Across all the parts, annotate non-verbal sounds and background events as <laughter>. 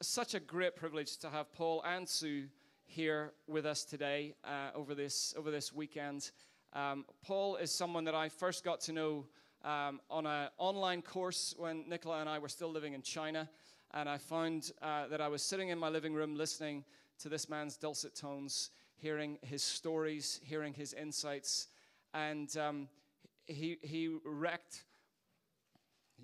such a great privilege to have Paul and Sue here with us today uh, over this over this weekend. Um, Paul is someone that I first got to know um, on an online course when Nicola and I were still living in China, and I found uh, that I was sitting in my living room listening to this man's dulcet tones, hearing his stories, hearing his insights, and um, he he wrecked.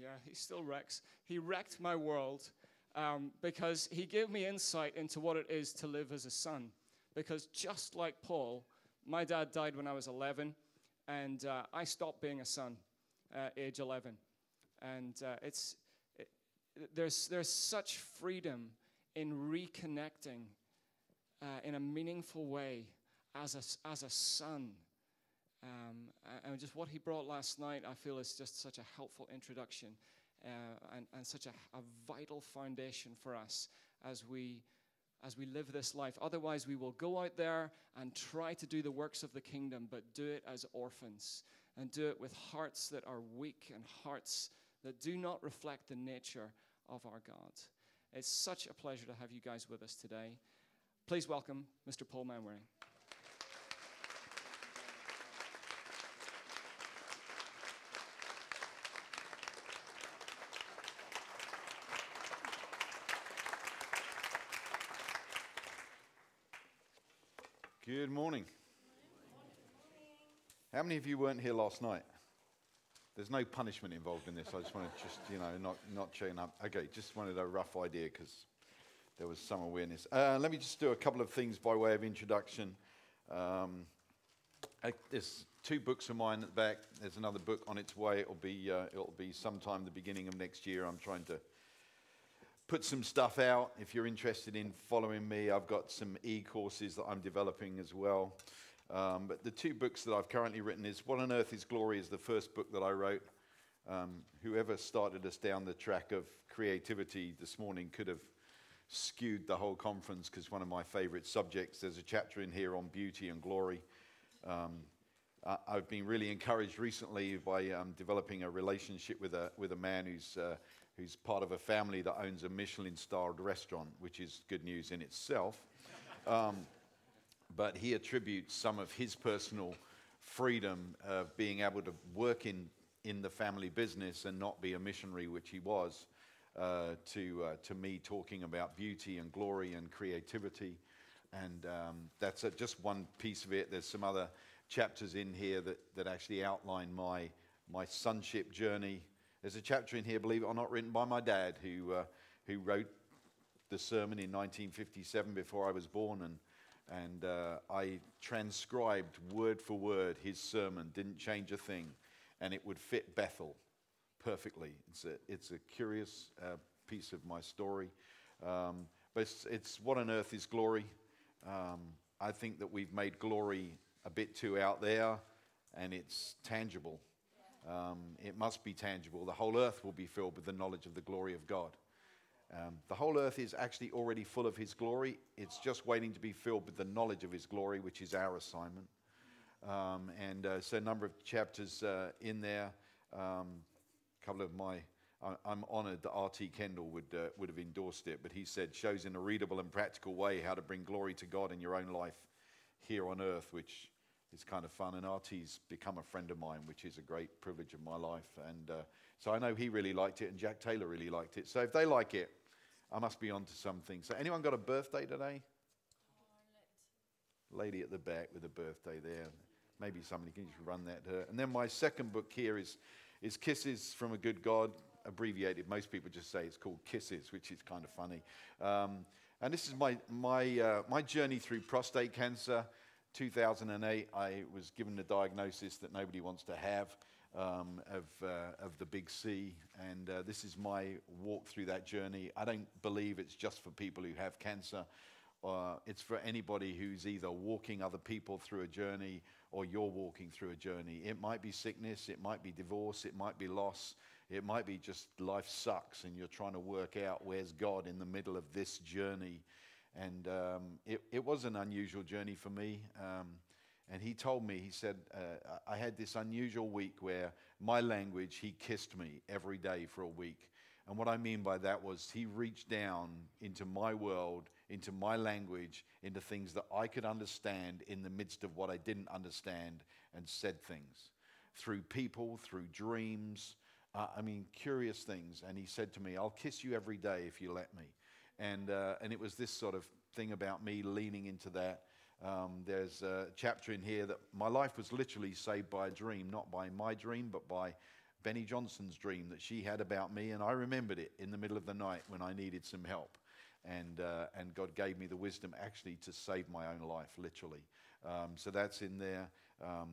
Yeah, he still wrecks. He wrecked my world um, because he gave me insight into what it is to live as a son. Because just like Paul, my dad died when I was 11, and uh, I stopped being a son at age 11. And uh, it's, it, there's, there's such freedom in reconnecting uh, in a meaningful way as a, as a son. Um, and just what he brought last night, I feel, is just such a helpful introduction Uh, and, and such a, a vital foundation for us as we as we live this life. Otherwise, we will go out there and try to do the works of the kingdom, but do it as orphans and do it with hearts that are weak and hearts that do not reflect the nature of our God. It's such a pleasure to have you guys with us today. Please welcome Mr. Paul Manwaring. Good morning. How many of you weren't here last night? There's no punishment involved in this. I just want to just, you know, not, not chain up. Okay, just wanted a rough idea because there was some awareness. Uh, let me just do a couple of things by way of introduction. Um, I, there's two books of mine at the back. There's another book on its way. It'll be, uh, it'll be sometime the beginning of next year. I'm trying to put some stuff out. If you're interested in following me, I've got some e courses that I'm developing as well. Um, but the two books that I've currently written is What on Earth is Glory is the first book that I wrote. Um, whoever started us down the track of creativity this morning could have skewed the whole conference because one of my favorite subjects, there's a chapter in here on beauty and glory. Um, I've been really encouraged recently by um, developing a relationship with a, with a man who's uh, who's part of a family that owns a Michelin starred restaurant, which is good news in itself. Um, but he attributes some of his personal freedom of being able to work in, in the family business and not be a missionary, which he was, uh, to, uh, to me talking about beauty and glory and creativity. And um, that's a, just one piece of it. There's some other chapters in here that, that actually outline my, my sonship journey there's a chapter in here, believe it or not, written by my dad, who, uh, who wrote the sermon in 1957 before I was born. And, and uh, I transcribed word for word his sermon, didn't change a thing. And it would fit Bethel perfectly. It's a, it's a curious uh, piece of my story. Um, but it's, it's, what on earth is glory? Um, I think that we've made glory a bit too out there and it's tangible. Um, it must be tangible. The whole earth will be filled with the knowledge of the glory of God. Um, the whole earth is actually already full of His glory. It's just waiting to be filled with the knowledge of His glory, which is our assignment. Um, and uh, so, a number of chapters uh, in there. Um, a couple of my, I, am honored that R.T. Kendall would, uh, would have endorsed it, but he said, shows in a readable and practical way how to bring glory to God in your own life here on earth, which is kind of fun. And Artie's become a friend of mine, which is a great privilege of my life. And uh, so I know he really liked it, and Jack Taylor really liked it. So if they like it, I must be onto something. So anyone got a birthday today? Lady at the back with a birthday there. Maybe somebody can just run that to her. And then my second book here is, is Kisses from a Good God, abbreviated. Most people just say it's called Kisses, which is kind of funny. Um, and this is my, my, uh, my journey through prostate cancer. 2008, I was given the diagnosis that nobody wants to have um, of, uh, of the big C. And uh, this is my walk through that journey. I don't believe it's just for people who have cancer. Uh, it's for anybody who's either walking other people through a journey or you're walking through a journey. It might be sickness, it might be divorce, it might be loss, it might be just life sucks and you're trying to work out where's God in the middle of this journey. And um, it, it was an unusual journey for me. Um, and he told me, he said, uh, I had this unusual week where my language, he kissed me every day for a week. And what I mean by that was he reached down into my world, into my language, into things that I could understand in the midst of what I didn't understand, and said things through people, through dreams. Uh, I mean, curious things. And he said to me, I'll kiss you every day if you let me. And, uh, and it was this sort of thing about me leaning into that. Um, there's a chapter in here that my life was literally saved by a dream, not by my dream, but by Beni Johnson's dream that she had about me. And I remembered it in the middle of the night when I needed some help. And, uh, and God gave me the wisdom actually to save my own life, literally. Um, so that's in there. Um,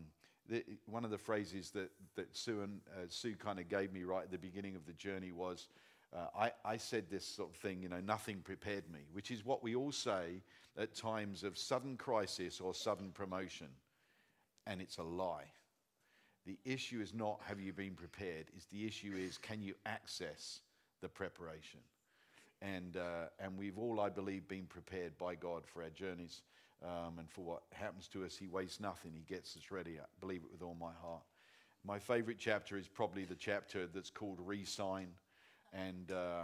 the, one of the phrases that, that Sue, and, uh, Sue kind of gave me right at the beginning of the journey was, uh, I, I said this sort of thing, you know, nothing prepared me, which is what we all say at times of sudden crisis or sudden promotion. And it's a lie. The issue is not have you been prepared, is the issue is can you access the preparation? And, uh, and we've all, I believe, been prepared by God for our journeys um, and for what happens to us. He wastes nothing, He gets us ready. I believe it with all my heart. My favorite chapter is probably the chapter that's called Resign. And uh,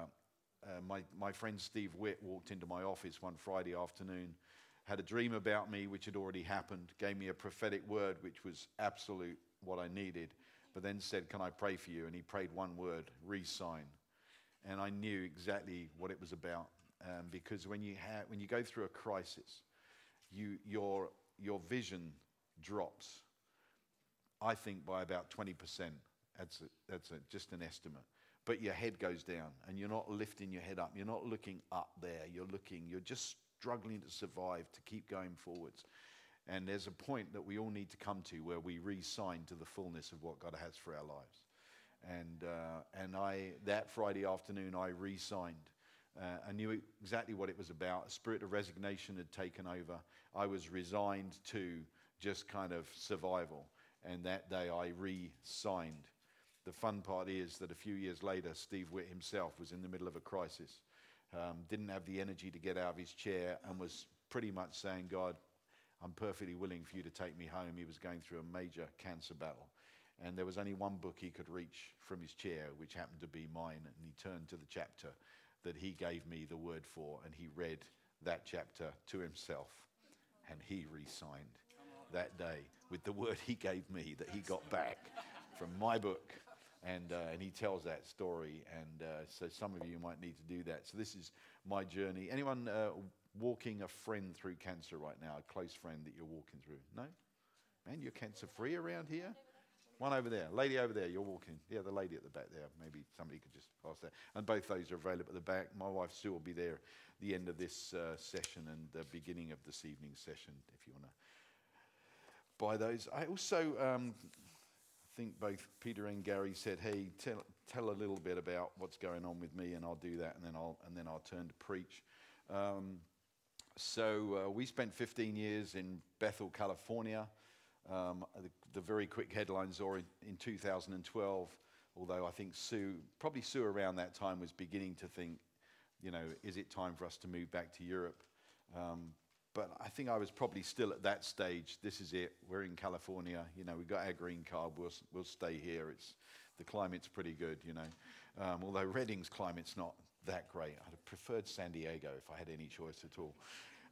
uh, my, my friend Steve Witt walked into my office one Friday afternoon, had a dream about me, which had already happened, gave me a prophetic word, which was absolute what I needed, but then said, Can I pray for you? And he prayed one word, resign. And I knew exactly what it was about. Um, because when you, ha- when you go through a crisis, you, your, your vision drops, I think, by about 20%. That's, a, that's a, just an estimate but your head goes down and you're not lifting your head up. You're not looking up there. You're looking, you're just struggling to survive, to keep going forwards. And there's a point that we all need to come to where we re-sign to the fullness of what God has for our lives. And, uh, and I, that Friday afternoon, I re-signed. Uh, I knew exactly what it was about. A spirit of resignation had taken over. I was resigned to just kind of survival. And that day I re signed the fun part is that a few years later, Steve Witt himself was in the middle of a crisis, um, didn't have the energy to get out of his chair, and was pretty much saying, God, I'm perfectly willing for you to take me home. He was going through a major cancer battle. And there was only one book he could reach from his chair, which happened to be mine. And he turned to the chapter that he gave me the word for, and he read that chapter to himself. And he re signed that day with the word he gave me that he got back from my book and, uh, and he tells that story. And uh, so some of you might need to do that. So this is my journey. Anyone uh, walking a friend through cancer right now, a close friend that you're walking through? No? Man, you're cancer free around here? One over there, lady over there, you're walking. Yeah, the lady at the back there. Maybe somebody could just pass that. And both those are available at the back. My wife Sue will be there at the end of this uh, session and the beginning of this evening's session if you want to buy those. I also um, think both Peter and Gary said, "Hey, tell, tell a little bit about what's going on with me, and I'll do that, and then I'll and then I'll turn to preach." Um, so uh, we spent 15 years in Bethel, California. Um, the, the, very quick headlines are in, in, 2012. Although I think Sue, probably Sue around that time, was beginning to think, you know, is it time for us to move back to Europe? Um, but I think I was probably still at that stage. This is it. We're in California. You know, we got our green card. We'll, we'll stay here. It's, the climate's pretty good, you know. Um, although Redding's climate's not that great. I'd have preferred San Diego if I had any choice at all.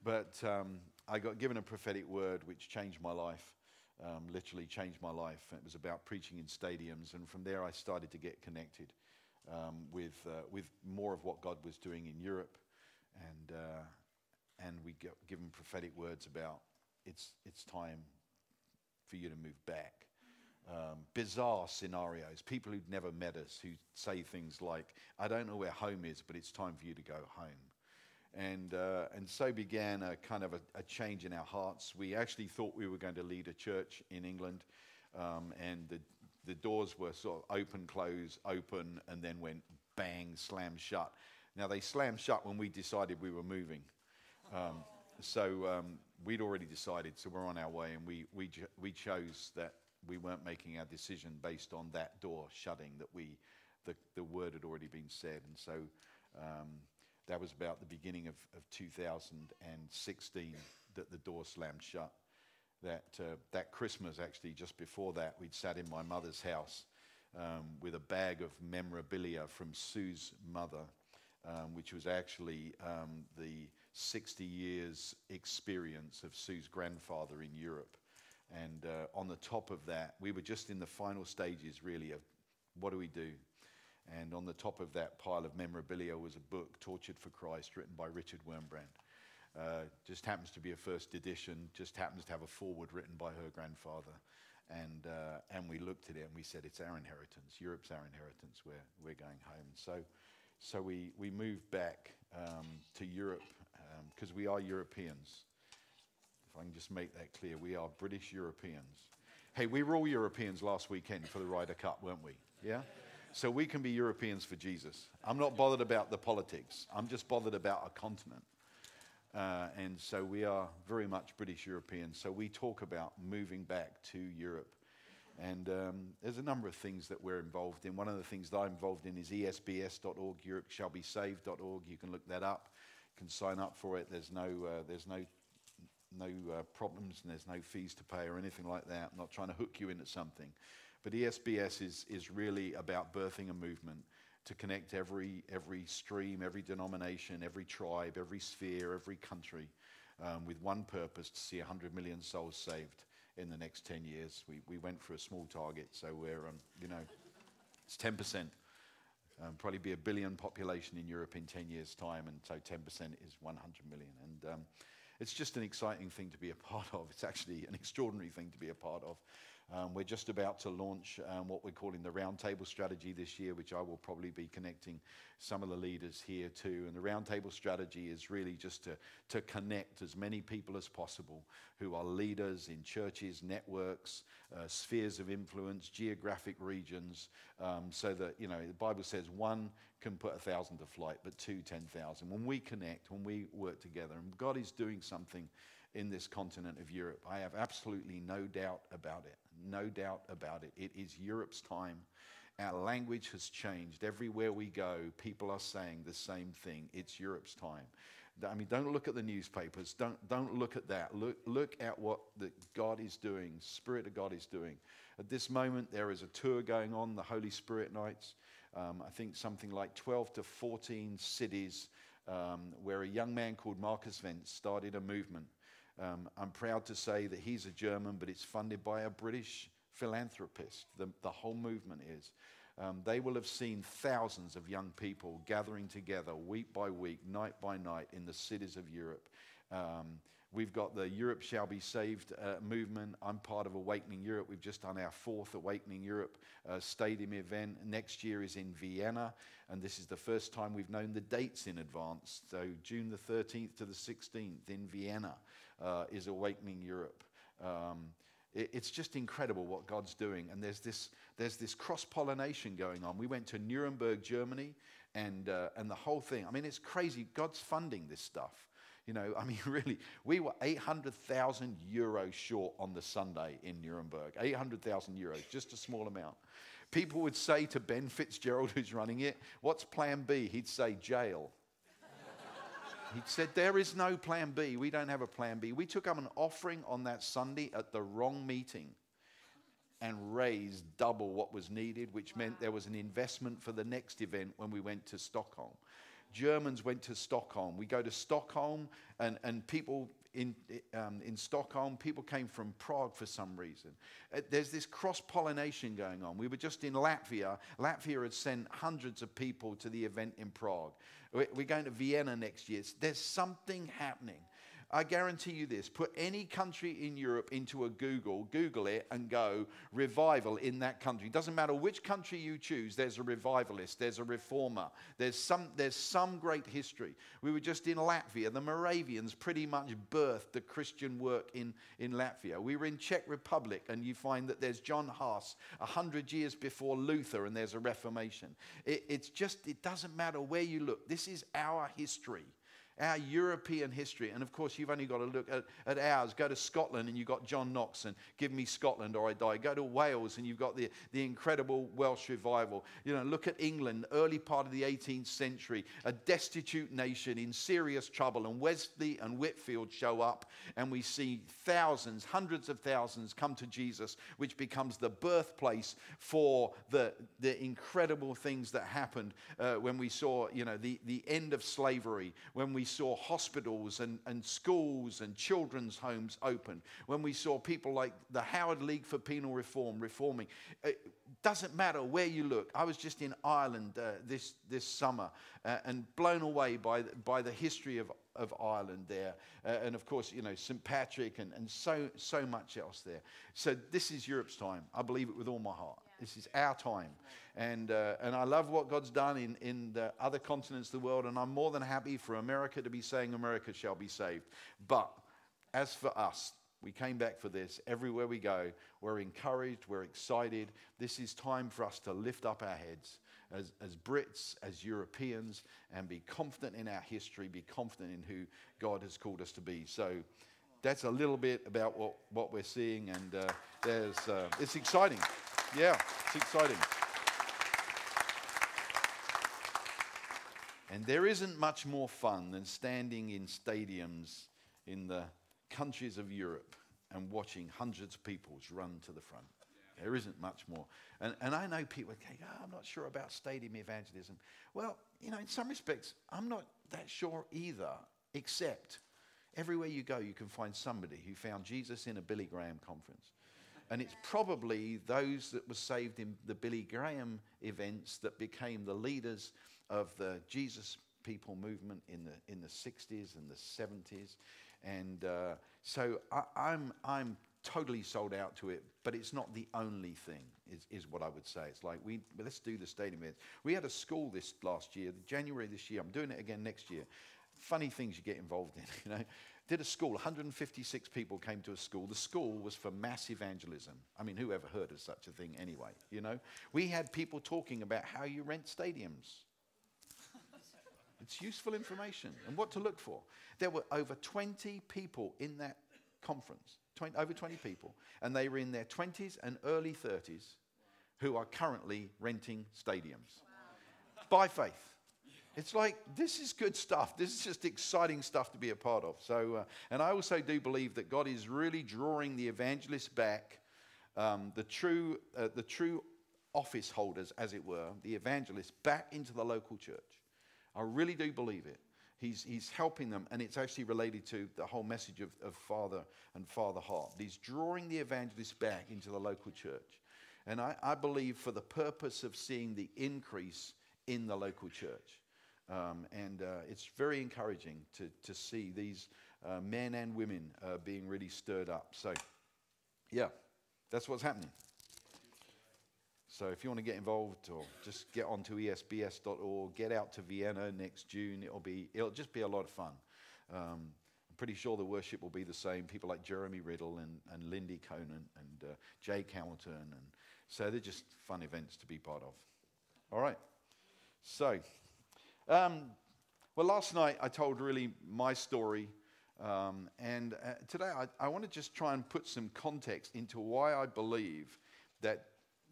But um, I got given a prophetic word which changed my life, um, literally changed my life. It was about preaching in stadiums. And from there, I started to get connected um, with, uh, with more of what God was doing in Europe. And, uh, and we give them prophetic words about it's, it's time for you to move back. Um, bizarre scenarios, people who'd never met us who say things like, I don't know where home is, but it's time for you to go home. And, uh, and so began a kind of a, a, change in our hearts. We actually thought we were going to lead a church in England, um, and the, the doors were sort of open, close, open, and then went bang, slam shut. Now, they slammed shut when we decided we were moving. Um, so um, we'd already decided, so we're on our way, and we, we, we chose that we weren't making our decision based on that door shutting, that we, the, the word had already been said. And so um, that was about the beginning of, of 2016 that the door slammed shut. That, uh, that Christmas, actually, just before that, we'd sat in my mother's house um, with a bag of memorabilia from Sue's mother, um, which was actually um, the 60 years experience of Sue's grandfather in Europe. And uh, on the top of that, we were just in the final stages, really, of what do we do? And on the top of that pile of memorabilia was a book, Tortured for Christ, written by Richard Wurmbrand. Uh, just happens to be a first edition, just happens to have a foreword written by her grandfather. And, uh, and we looked at it and we said, it's our inheritance. Europe's our inheritance. We're, we're going home. So, so we, we moved back um, to Europe because um, we are Europeans. If I can just make that clear, we are British Europeans. Hey, we were all Europeans last weekend for the Ryder Cup, weren't we? Yeah? So we can be Europeans for Jesus. I'm not bothered about the politics, I'm just bothered about a continent. Uh, and so we are very much British Europeans. So we talk about moving back to Europe. And um, there's a number of things that we're involved in. One of the things that I'm involved in is esbs.org, europeshallbesaved.org. You can look that up, can sign up for it. There's no, uh, there's no, no uh, problems and there's no fees to pay or anything like that. I'm not trying to hook you into something. But ESBS is, is really about birthing a movement to connect every, every stream, every denomination, every tribe, every sphere, every country um, with one purpose to see 100 million souls saved in the next 10 years. We, we went for a small target, so we're, um, you know, it's 10%. Um, probably be a billion population in Europe in 10 years' time, and so 10% is 100 million. And um, it's just an exciting thing to be a <laughs> part of. It's actually an extraordinary thing to be a part of. Um, we're just about to launch um, what we're calling the roundtable strategy this year, which I will probably be connecting some of the leaders here to. And the roundtable strategy is really just to, to connect as many people as possible who are leaders in churches, networks, uh, spheres of influence, geographic regions, um, so that, you know, the Bible says one can put a thousand to flight, but two, 10,000. When we connect, when we work together, and God is doing something in this continent of Europe. I have absolutely no doubt about it. No doubt about it. It is Europe's time. Our language has changed. Everywhere we go, people are saying the same thing. It's Europe's time. I mean, don't look at the newspapers. Don't, don't look at that. Look, look at what the God is doing, Spirit of God is doing. At this moment, there is a tour going on, the Holy Spirit Nights. Um, I think something like 12 to 14 cities um, where a young man called Markus Wenz started a movement um, I'm proud to say that he's a German, but it's funded by a British philanthropist. The, the whole movement is. Um, they will have seen thousands of young people gathering together week by week, night by night in the cities of Europe. Um, we've got the Europe Shall Be Saved uh, movement. I'm part of Awakening Europe. We've just done our fourth Awakening Europe uh, stadium event. Next year is in Vienna, and this is the first time we've known the dates in advance. So, June the 13th to the 16th in Vienna uh, is Awakening Europe. Um, it, it's just incredible what God's doing. And there's this, there's this cross pollination going on. We went to Nuremberg, Germany, and, uh, and the whole thing. I mean, it's crazy. God's funding this stuff. You know, I mean, <laughs> really, we were 800,000 euros short on the Sunday in Nuremberg. 800,000 euros, just a small amount. People would say to Ben Fitzgerald, who's running it, What's plan B? He'd say, Jail. He said, There is no plan B. We don't have a plan B. We took up an offering on that Sunday at the wrong meeting and raised double what was needed, which meant there was an investment for the next event when we went to Stockholm. Germans went to Stockholm. We go to Stockholm, and, and people in, um, in Stockholm, people came from Prague for some reason. Uh, there's this cross pollination going on. We were just in Latvia. Latvia had sent hundreds of people to the event in Prague. We're going to Vienna next year. There's something happening. I guarantee you this put any country in Europe into a Google, Google it, and go revival in that country. Doesn't matter which country you choose, there's a revivalist, there's a reformer, there's some, there's some great history. We were just in Latvia. The Moravians pretty much birthed the Christian work in, in Latvia. We were in Czech Republic, and you find that there's John a hundred years before Luther, and there's a Reformation. It, it's just, it doesn't matter where you look. This is our history. Our European history. And of course, you've only got to look at, at ours. Go to Scotland and you've got John Knox and Give Me Scotland or I Die. Go to Wales and you've got the, the incredible Welsh revival. You know, look at England, early part of the 18th century, a destitute nation in serious trouble. And Wesley and Whitefield show up and we see thousands, hundreds of thousands come to Jesus, which becomes the birthplace for the, the incredible things that happened uh, when we saw, you know, the, the end of slavery, when we saw hospitals and, and schools and children's homes open, when we saw people like the Howard League for Penal Reform reforming. It doesn't matter where you look. I was just in Ireland uh, this, this summer uh, and blown away by, by the history of, of Ireland there. Uh, and of course, you know, St. Patrick and, and so, so much else there. So this is Europe's time. I believe it with all my heart. This is our time. And, uh, and I love what God's done in, in the other continents of the world. And I'm more than happy for America to be saying, America shall be saved. But as for us, we came back for this. Everywhere we go, we're encouraged, we're excited. This is time for us to lift up our heads as, as Brits, as Europeans, and be confident in our history, be confident in who God has called us to be. So that's a little bit about what, what we're seeing, and uh, there's, uh, it's exciting. Yeah, it's exciting. And there isn't much more fun than standing in stadiums in the countries of Europe and watching hundreds of people run to the front. There isn't much more. And, and I know people think, oh, I'm not sure about stadium evangelism. Well, you know, in some respects, I'm not that sure either, except everywhere you go, you can find somebody who found Jesus in a Billy Graham conference. And it's probably those that were saved in the Billy Graham events that became the leaders of the Jesus people movement in the, in the 60s and the 70s. And uh, so I, I'm, I'm totally sold out to it, but it's not the only thing, is, is what I would say. It's like, we, let's do the stadium events. We had a school this last year, January this year. I'm doing it again next year. Funny things you get involved in, <laughs> you know. Did a school, 156 people came to a school. The school was for mass evangelism. I mean, who ever heard of such a thing anyway, you know? We had people talking about how you rent stadiums. <laughs> It's useful information and what to look for. There were over 20 people in that conference, 20, over 20 people, and they were in their 20s and early 30s who are currently renting stadiums wow. by faith. It's like, this is good stuff. This is just exciting stuff to be a part of. So, uh, and I also do believe that God is really drawing the evangelists back, um, the, true, uh, the true office holders, as it were, the evangelists, back into the local church. I really do believe it. He's, he's helping them, and it's actually related to the whole message of, of Father and Father Heart. He's drawing the evangelists back into the local church. And I, I believe for the purpose of seeing the increase in the local church. Um, and uh, it's very encouraging to, to see these uh, men and women uh, being really stirred up. So, yeah, that's what's happening. So if you want to get involved or just get onto esbs.org, get out to Vienna next June. It'll be it'll just be a lot of fun. Um, I'm pretty sure the worship will be the same. People like Jeremy Riddle and, and Lindy Conant and uh, Jake Hamilton. And so they're just fun events to be part of. All right. So, um, well, last night I told really my story. Um, and uh, today I, I want to just try and put some context into why I believe that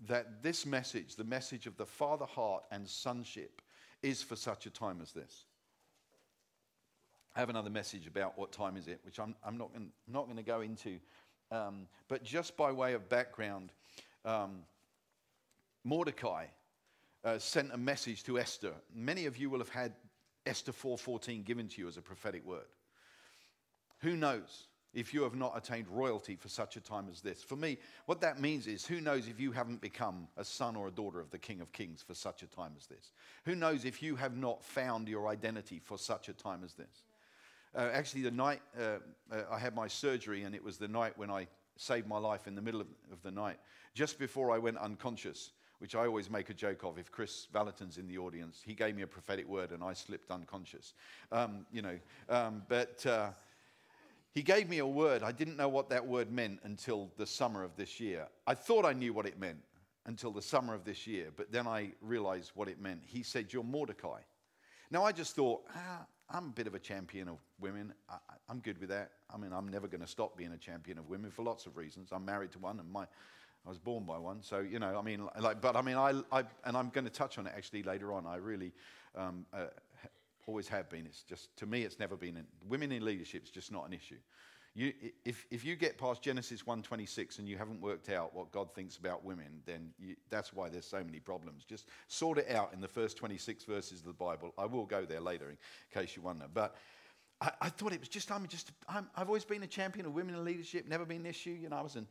that this message, the message of the Father heart and sonship, is for such a time as this. I have another message about what time is it, which I'm, I'm not going to go into. Um, but just by way of background, um, Mordecai uh, sent a message to Esther. Many of you will have had Esther 4:14 given to you as a prophetic word. Who knows? if you have not attained royalty for such a time as this. For me, what that means is who knows if you haven't become a son or a daughter of the King of Kings for such a time as this? Who knows if you have not found your identity for such a time as this? Uh, actually, the night uh, uh, I had my surgery, and it was the night when I saved my life in the middle of, of the night, just before I went unconscious which I always make a joke of. If Chris Vallotton's in the audience, he gave me a prophetic word and I slipped unconscious. Um, you know, um, but uh, he gave me a word. I didn't know what that word meant until the summer of this year. I thought I knew what it meant until the summer of this year, but then I realized what it meant. He said, You're Mordecai. Now, I just thought, ah, I'm a bit of a champion of women. I, I'm good with that. I mean, I'm never going to stop being a champion of women for lots of reasons. I'm married to one, and my I was born by one. So you know, I mean, like, but I mean, I, I and I'm going to touch on it actually later on. I really um, uh, always have been. It's just to me, it's never been. In, women in leadership is just not an issue. You, if, if you get past Genesis 1:26 and you haven't worked out what God thinks about women, then you, that's why there's so many problems. Just sort it out in the first 26 verses of the Bible. I will go there later in case you wonder. But I, I thought it was just I'm just I'm, I've always been a champion of women in leadership. Never been an issue. You know, I was an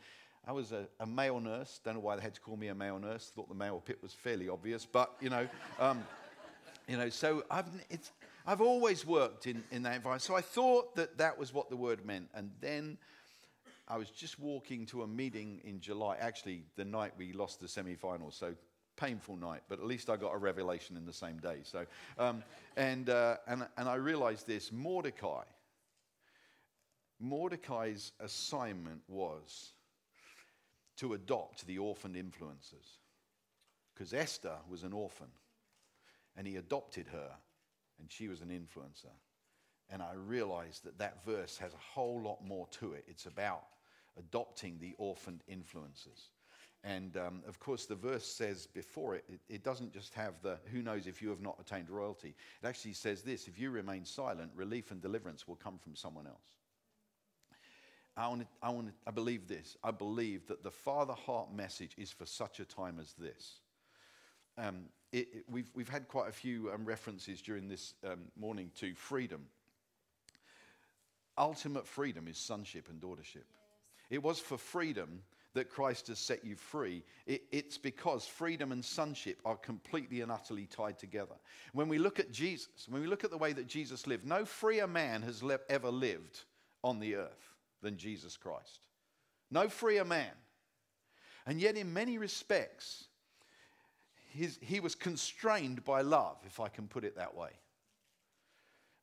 I was a, a, male nurse. Don't know why they had to call me a male nurse. Thought the male pit was fairly obvious, but you know, um, <laughs> you know. So I've I've always worked in, in that environment. So I thought that that was what the word meant. And then I was just walking to a meeting in July, actually, the night we lost the semi finals. So painful night, but at least I got a revelation in the same day. So, um, and, uh, and, and I realized this Mordecai, Mordecai's assignment was to adopt the orphaned influences. Because Esther was an orphan, and he adopted her and she was an influencer. And I realized that that verse has a whole lot more to it. It's about adopting the orphaned influences. And um, of course, the verse says before it, it, it, doesn't just have the who knows if you have not attained royalty. It actually says this if you remain silent, relief and deliverance will come from someone else. I, want to, I, want to, I believe this. I believe that the Father heart message is for such a time as this. Um, it, it, we've, we've had quite a few um, references during this um, morning to freedom. Ultimate freedom is sonship and daughtership. Yes. It was for freedom that Christ has set you free. It, it's because freedom and sonship are completely and utterly tied together. When we look at Jesus, when we look at the way that Jesus lived, no freer man has le- ever lived on the earth than Jesus Christ. No freer man. And yet, in many respects, his, he was constrained by love, if I can put it that way.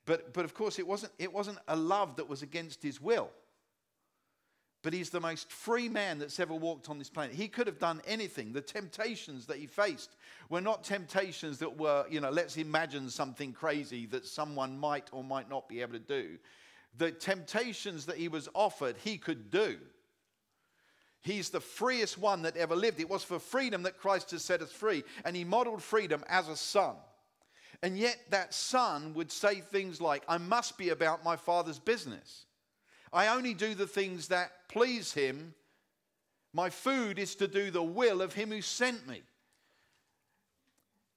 But, but of course, it wasn't, it wasn't a love that was against his will. But he's the most free man that's ever walked on this planet. He could have done anything. The temptations that he faced were not temptations that were, you know, let's imagine something crazy that someone might or might not be able to do. The temptations that he was offered, he could do. He's the freest one that ever lived. It was for freedom that Christ has set us free. And he modeled freedom as a son. And yet, that son would say things like, I must be about my father's business. I only do the things that please him. My food is to do the will of him who sent me.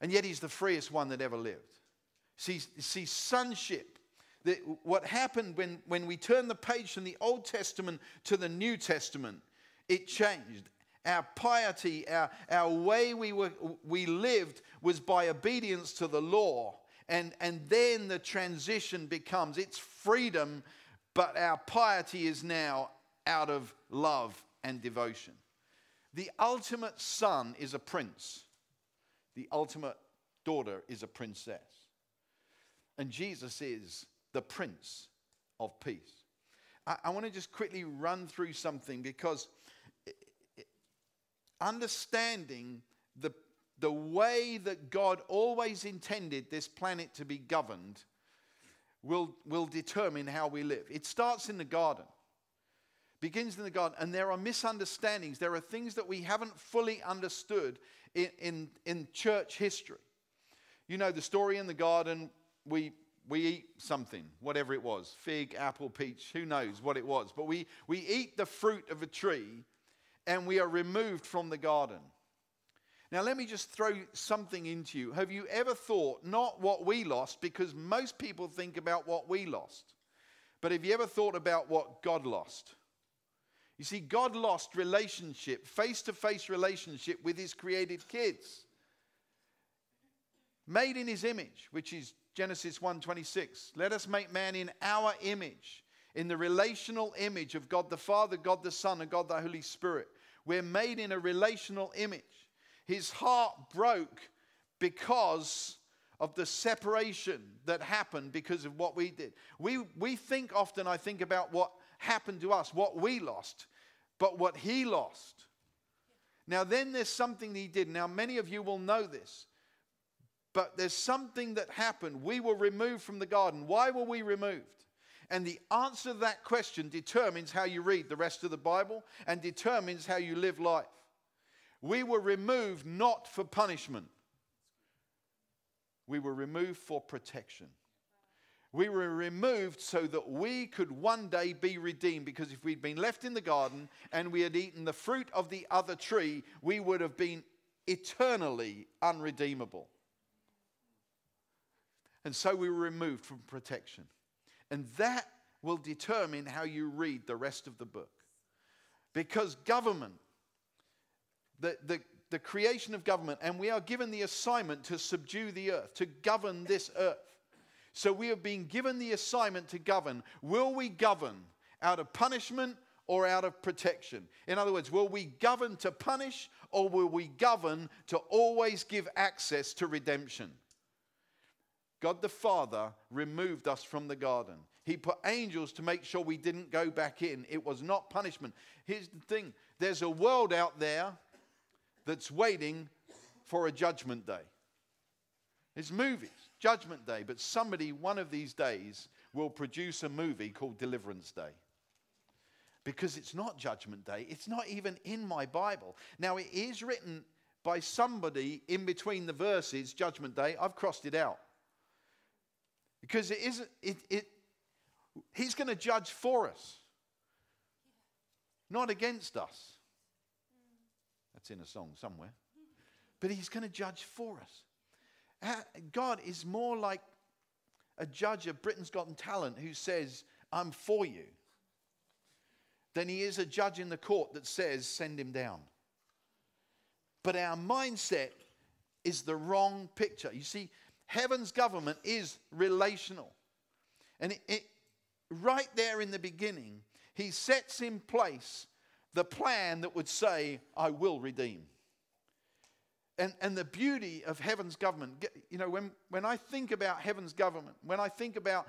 And yet, he's the freest one that ever lived. See, see sonship. What happened when, when we turn the page from the Old Testament to the New Testament it changed. Our piety, our, our way we, were, we lived was by obedience to the law. And, and then the transition becomes it's freedom, but our piety is now out of love and devotion. The ultimate son is a prince, the ultimate daughter is a princess. And Jesus is the prince of peace. I, I want to just quickly run through something because understanding the, the way that God always intended this planet to be governed will, will determine how we live. It starts in the garden, begins in the garden, and there are misunderstandings. There are things that we haven't fully understood in, in, in church history. You know, the story in the garden, we, we eat something, whatever it was fig, apple, peach, who knows what it was. But we, we eat the fruit of a tree and we are removed from the garden. Now, let me just throw something into you. Have you ever thought, not what we lost, because most people think about what we lost, but have you ever thought about what God lost? You see, God lost relationship, face to face relationship with his created kids. Made in his image, which is Genesis 1:26. Let us make man in our image in the relational image of God the Father, God the Son, and God the Holy Spirit. We're made in a relational image. His heart broke because of the separation that happened because of what we did. We, we think often, I think, about what happened to us, what we lost, but what he lost. Now, then there's something he did. Now, many of you will know this. But there's something that happened. We were removed from the garden. Why were we removed? And the answer to that question determines how you read the rest of the Bible and determines how you live life. We were removed not for punishment, we were removed for protection. We were removed so that we could one day be redeemed. Because if we'd been left in the garden and we had eaten the fruit of the other tree, we would have been eternally unredeemable. And so we were removed from protection. And that will determine how you read the rest of the book. Because government, the, the, the creation of government, and we are given the assignment to subdue the earth, to govern this earth. So we have been given the assignment to govern. Will we govern out of punishment or out of protection? In other words, will we govern to punish or will we govern to always give access to redemption? God the Father removed us from the garden. He put angels to make sure we didn't go back in. It was not punishment. Here's the thing there's a world out there that's waiting for a judgment day. It's movies, judgment day, but somebody one of these days will produce a movie called Deliverance Day. Because it's not judgment day, it's not even in my Bible. Now, it is written by somebody in between the verses, judgment day. I've crossed it out. Because it isn't, it, it, he's going to judge for us, not against us. That's in a song somewhere. But he's going to judge for us. God is more like a judge of Britain's Got Talent who says, I'm for you, than he is a judge in the court that says, send him down. But our mindset is the wrong picture. You see, Heaven's government is relational. And it, it, right there in the beginning, he sets in place the plan that would say, I will redeem. And, and the beauty of heaven's government, you know, when, when I think about heaven's government, when I think about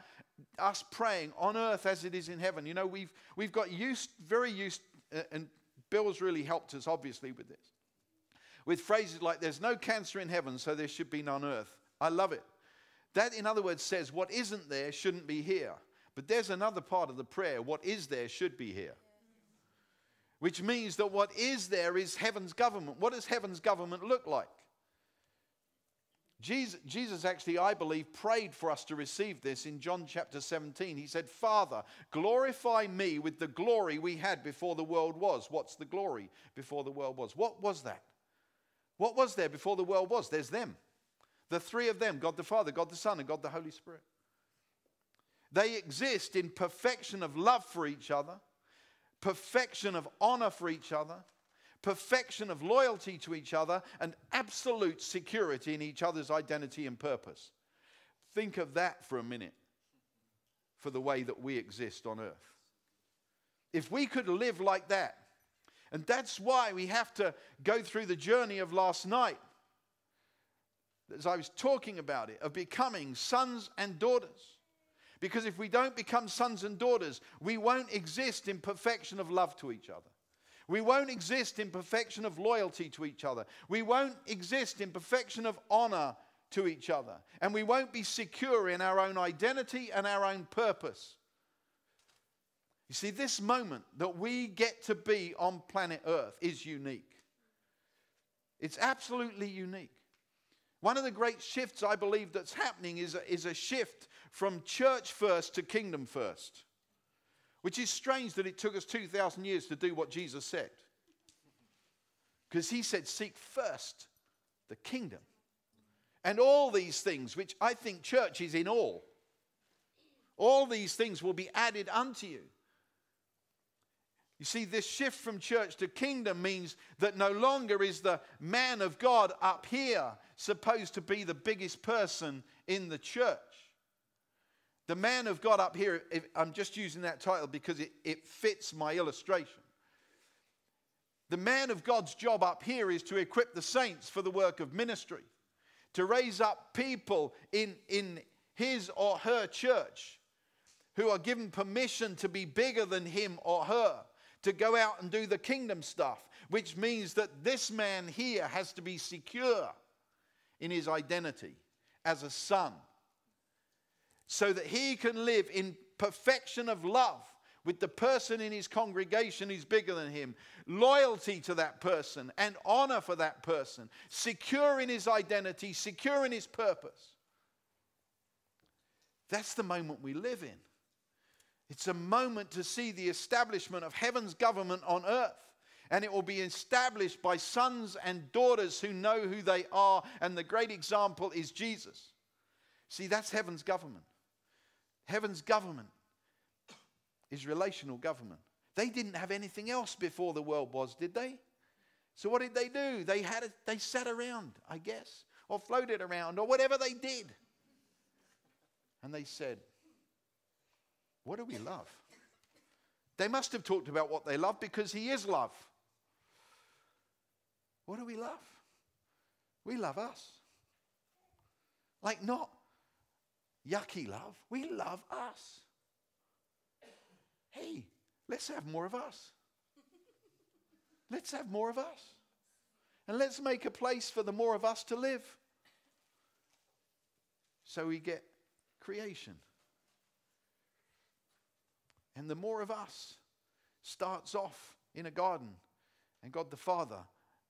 us praying on earth as it is in heaven, you know, we've, we've got used, very used, uh, and Bill's really helped us, obviously, with this, with phrases like, there's no cancer in heaven, so there should be none on earth. I love it. That, in other words, says what isn't there shouldn't be here. But there's another part of the prayer what is there should be here. Which means that what is there is heaven's government. What does heaven's government look like? Jesus, Jesus, actually, I believe, prayed for us to receive this in John chapter 17. He said, Father, glorify me with the glory we had before the world was. What's the glory before the world was? What was that? What was there before the world was? There's them. The three of them God the Father, God the Son, and God the Holy Spirit. They exist in perfection of love for each other, perfection of honor for each other, perfection of loyalty to each other, and absolute security in each other's identity and purpose. Think of that for a minute for the way that we exist on earth. If we could live like that, and that's why we have to go through the journey of last night as I was talking about it, of becoming sons and daughters. Because if we don't become sons and daughters, we won't exist in perfection of love to each other. We won't exist in perfection of loyalty to each other. We won't exist in perfection of honor to each other. And we won't be secure in our own identity and our own purpose. You see, this moment that we get to be on planet Earth is unique. It's absolutely unique. One of the great shifts I believe that's happening is a, is a shift from church first to kingdom first, which is strange that it took us 2,000 years to do what Jesus said. Because he said, Seek first the kingdom. And all these things, which I think church is in all, all these things will be added unto you. You see, this shift from church to kingdom means that no longer is the man of God up here supposed to be the biggest person in the church. The man of God up here, I'm just using that title because it, it fits my illustration. The man of God's job up here is to equip the saints for the work of ministry, to raise up people in, in his or her church who are given permission to be bigger than him or her to go out and do the kingdom stuff, which means that this man here has to be secure in his identity as a son so that he can live in perfection of love with the person in his congregation who's bigger than him, loyalty to that person, and honor for that person, secure in his identity, secure in his purpose. That's the moment we live in. It's a moment to see the establishment of heaven's government on earth. And it will be established by sons and daughters who know who they are. And the great example is Jesus. See, that's heaven's government. Heaven's government is relational government. They didn't have anything else before the world was, did they? So what did they do? They had it, they sat around, I guess, or floated around, or whatever they did. And they said, What do we love? They must have talked about what they love because He is love. What do we love? We love us. Like, not yucky love, we love us. Hey, let's have more of us. Let's have more of us. And let's make a place for the more of us to live. So we get creation. And the more of us starts off in a garden, and God the Father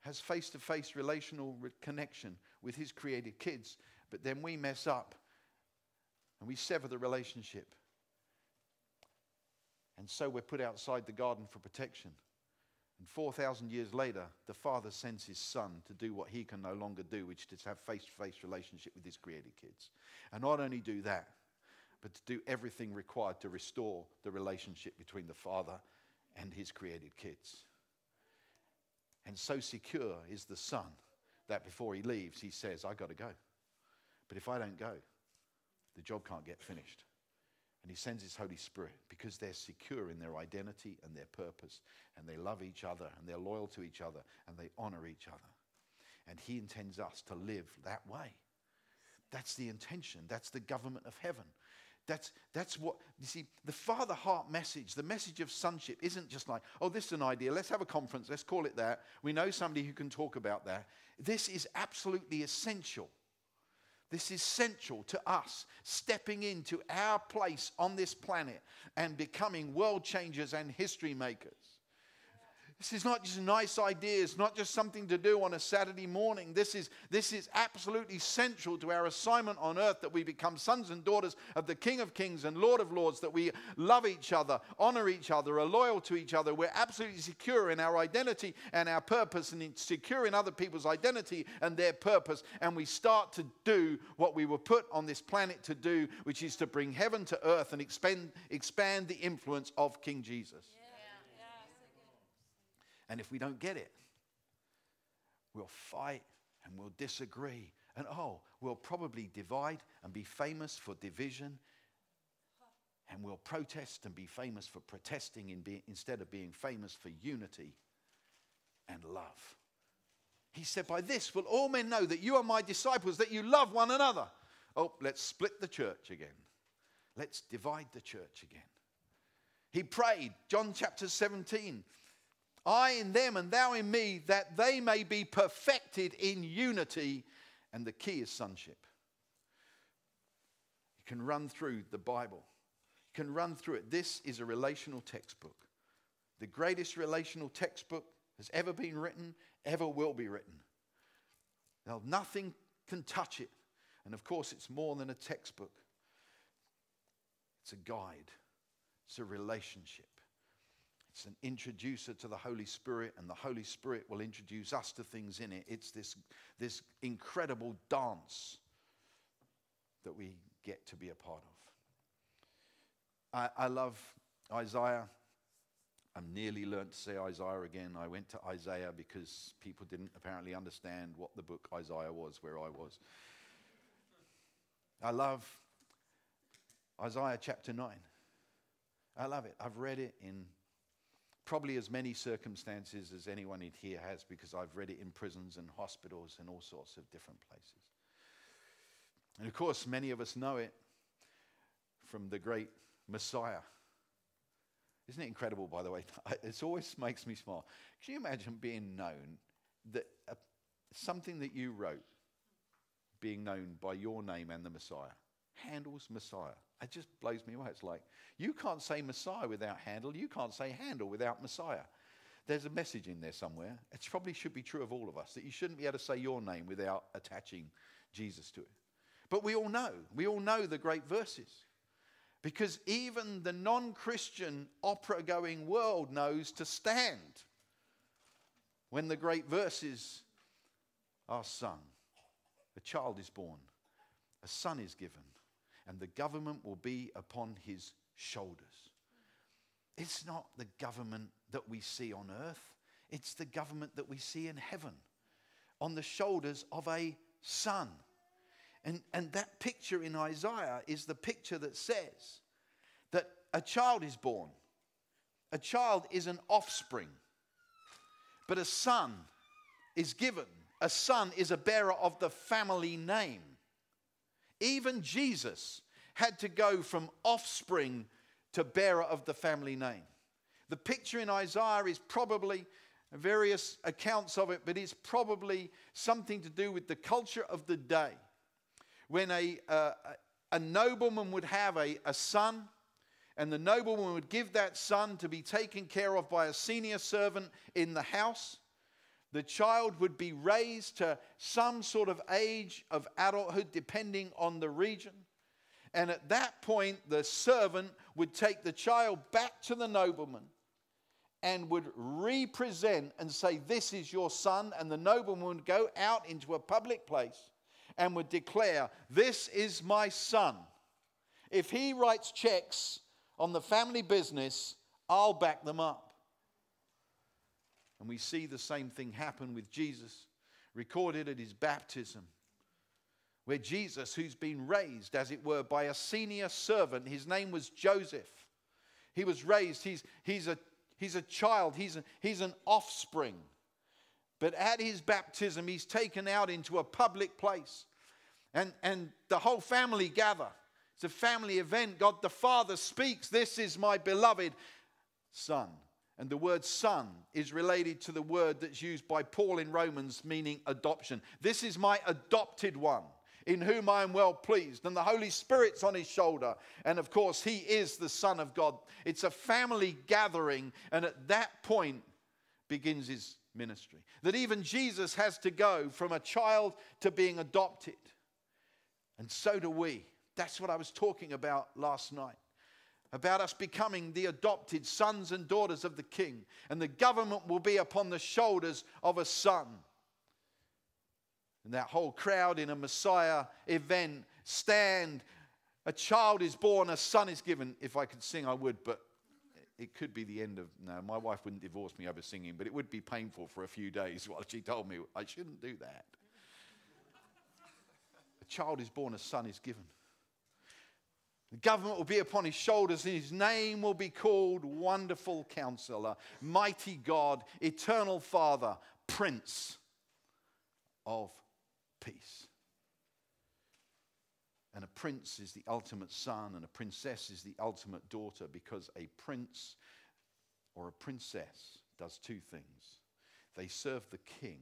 has face to face relational connection with his created kids, but then we mess up and we sever the relationship. And so we're put outside the garden for protection. And 4,000 years later, the Father sends his Son to do what he can no longer do, which is to have face to face relationship with his created kids. And not only do that, but to do everything required to restore the relationship between the Father and his created kids. And so secure is the Son that before he leaves, he says, I got to go. But if I don't go, the job can't get finished. And he sends his Holy Spirit because they're secure in their identity and their purpose, and they love each other, and they're loyal to each other, and they honor each other. And he intends us to live that way. That's the intention, that's the government of heaven. That's, that's what, you see, the Father heart message, the message of sonship isn't just like, oh, this is an idea, let's have a conference, let's call it that. We know somebody who can talk about that. This is absolutely essential. This is central to us stepping into our place on this planet and becoming world changers and history makers. This is not just a nice idea. It's not just something to do on a Saturday morning. This is, this is absolutely central to our assignment on earth that we become sons and daughters of the King of Kings and Lord of Lords, that we love each other, honor each other, are loyal to each other. We're absolutely secure in our identity and our purpose, and secure in other people's identity and their purpose. And we start to do what we were put on this planet to do, which is to bring heaven to earth and expand, expand the influence of King Jesus. Yeah. And if we don't get it, we'll fight and we'll disagree. And oh, we'll probably divide and be famous for division. And we'll protest and be famous for protesting in be, instead of being famous for unity and love. He said, By this will all men know that you are my disciples, that you love one another. Oh, let's split the church again. Let's divide the church again. He prayed, John chapter 17. I in them and thou in me, that they may be perfected in unity. And the key is sonship. You can run through the Bible, you can run through it. This is a relational textbook. The greatest relational textbook has ever been written, ever will be written. Now, nothing can touch it. And of course, it's more than a textbook, it's a guide, it's a relationship. It's an introducer to the Holy Spirit, and the Holy Spirit will introduce us to things in it. It's this, this incredible dance that we get to be a part of. I, I love Isaiah. I'm nearly learned to say Isaiah again. I went to Isaiah because people didn't apparently understand what the book Isaiah was where I was. I love Isaiah chapter 9. I love it. I've read it in probably as many circumstances as anyone in here has because I've read it in prisons and hospitals and all sorts of different places. And of course, many of us know it from the great Messiah. Isn't it incredible, by the way? <laughs> It always makes me smile. Can you imagine being known that uh, something that you wrote, being known by your name and the Messiah. Handel's Messiah. It just blows me away. It's like, you can't say Messiah without Handel. You can't say Handel without Messiah. There's a message in there somewhere. It probably should be true of all of us that you shouldn't be able to say your name without attaching Jesus to it. But we all know, we all know the great verses. Because even the non Christian opera going world knows to stand when the great verses are sung. A child is born, a son is given, and the government will be upon his shoulders. It's not the government that we see on earth, it's the government that we see in heaven on the shoulders of a son. And, and that picture in Isaiah is the picture that says that a child is born. A child is an offspring, but a son is given. A son is a bearer of the family name. Even Jesus had to go from offspring to bearer of the family name. The picture in Isaiah is probably various accounts of it, but it's probably something to do with the culture of the day. When a, uh, a nobleman would have a, a son, and the nobleman would give that son to be taken care of by a senior servant in the house. The child would be raised to some sort of age of adulthood, depending on the region. And at that point, the servant would take the child back to the nobleman and would represent and say, This is your son. And the nobleman would go out into a public place and would declare, This is my son. If he writes checks on the family business, I'll back them up. And we see the same thing happen with Jesus, recorded at his baptism where Jesus, who's been raised, as it were, by a senior servant, his name was Joseph. He was raised, he's, he's, a, he's a child, he's, a, he's an offspring. But at his baptism, he's taken out into a public place. And, and the whole family gather. It's a family event. God the Father speaks, This is my beloved Son. And the word son is related to the word that's used by Paul in Romans, meaning adoption. This is my adopted one in whom I am well pleased. And the Holy Spirit's on his shoulder. And of course, he is the Son of God. It's a family gathering. And at that point begins his ministry. That even Jesus has to go from a child to being adopted. And so do we. That's what I was talking about last night. About us becoming the adopted sons and daughters of the King. And the government will be upon the shoulders of a son. And that whole crowd in a Messiah event stand. A child is born, a son is given. If I could sing, I would, but it could be the end of. No, my wife wouldn't divorce me over singing, but it would be painful for a few days while she told me I shouldn't do that. a child is born, a son is given. The government will be upon his shoulders, and his name will be called Wonderful Counselor, Mighty God, Eternal Father, Prince of peace. And a prince is the ultimate son, and a princess is the ultimate daughter, because a prince or a princess does two things they serve the king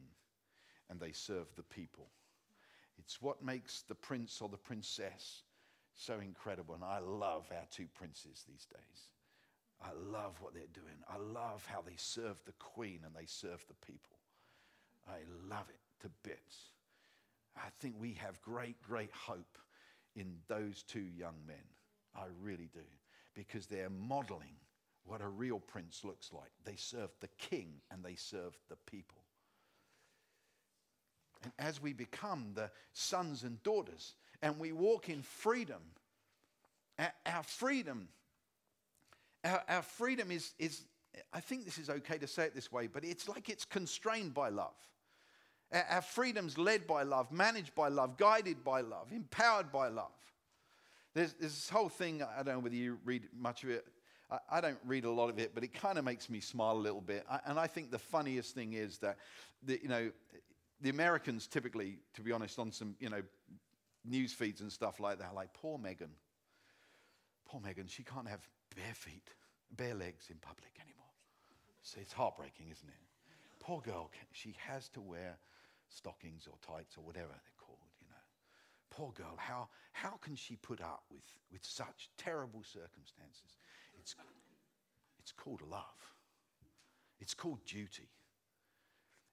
and they serve the people. It's what makes the prince or the princess so incredible. And I love our two princes these days. I love what they're doing. I love how they serve the queen and they serve the people. I love it to bits. I think we have great, great hope in those two young men. I really do. Because they're modeling what a real prince looks like. They serve the king and they serve the people. And as we become the sons and daughters and we walk in freedom, our freedom, our, freedom is, is, I think this is okay to say it this way, but it's like it's constrained by love. Our freedom's led by love, managed by love, guided by love, empowered by love. There's, there's this whole thing, I don't know whether you read much of it. I, I don't read a lot of it, but it kind of makes me smile a little bit. I, and I think the funniest thing is that, the, you know, the Americans typically, to be honest, on some, you know, news feeds and stuff like that, like, poor Meghan. Poor Meghan, she can't have bare feet, bare legs in public anymore. So it's heartbreaking, isn't it? Poor girl, she has to wear stockings or tights or whatever they're called, you know. Poor girl, how, how can she put up with, with such terrible circumstances? It's, it's called love, it's called duty.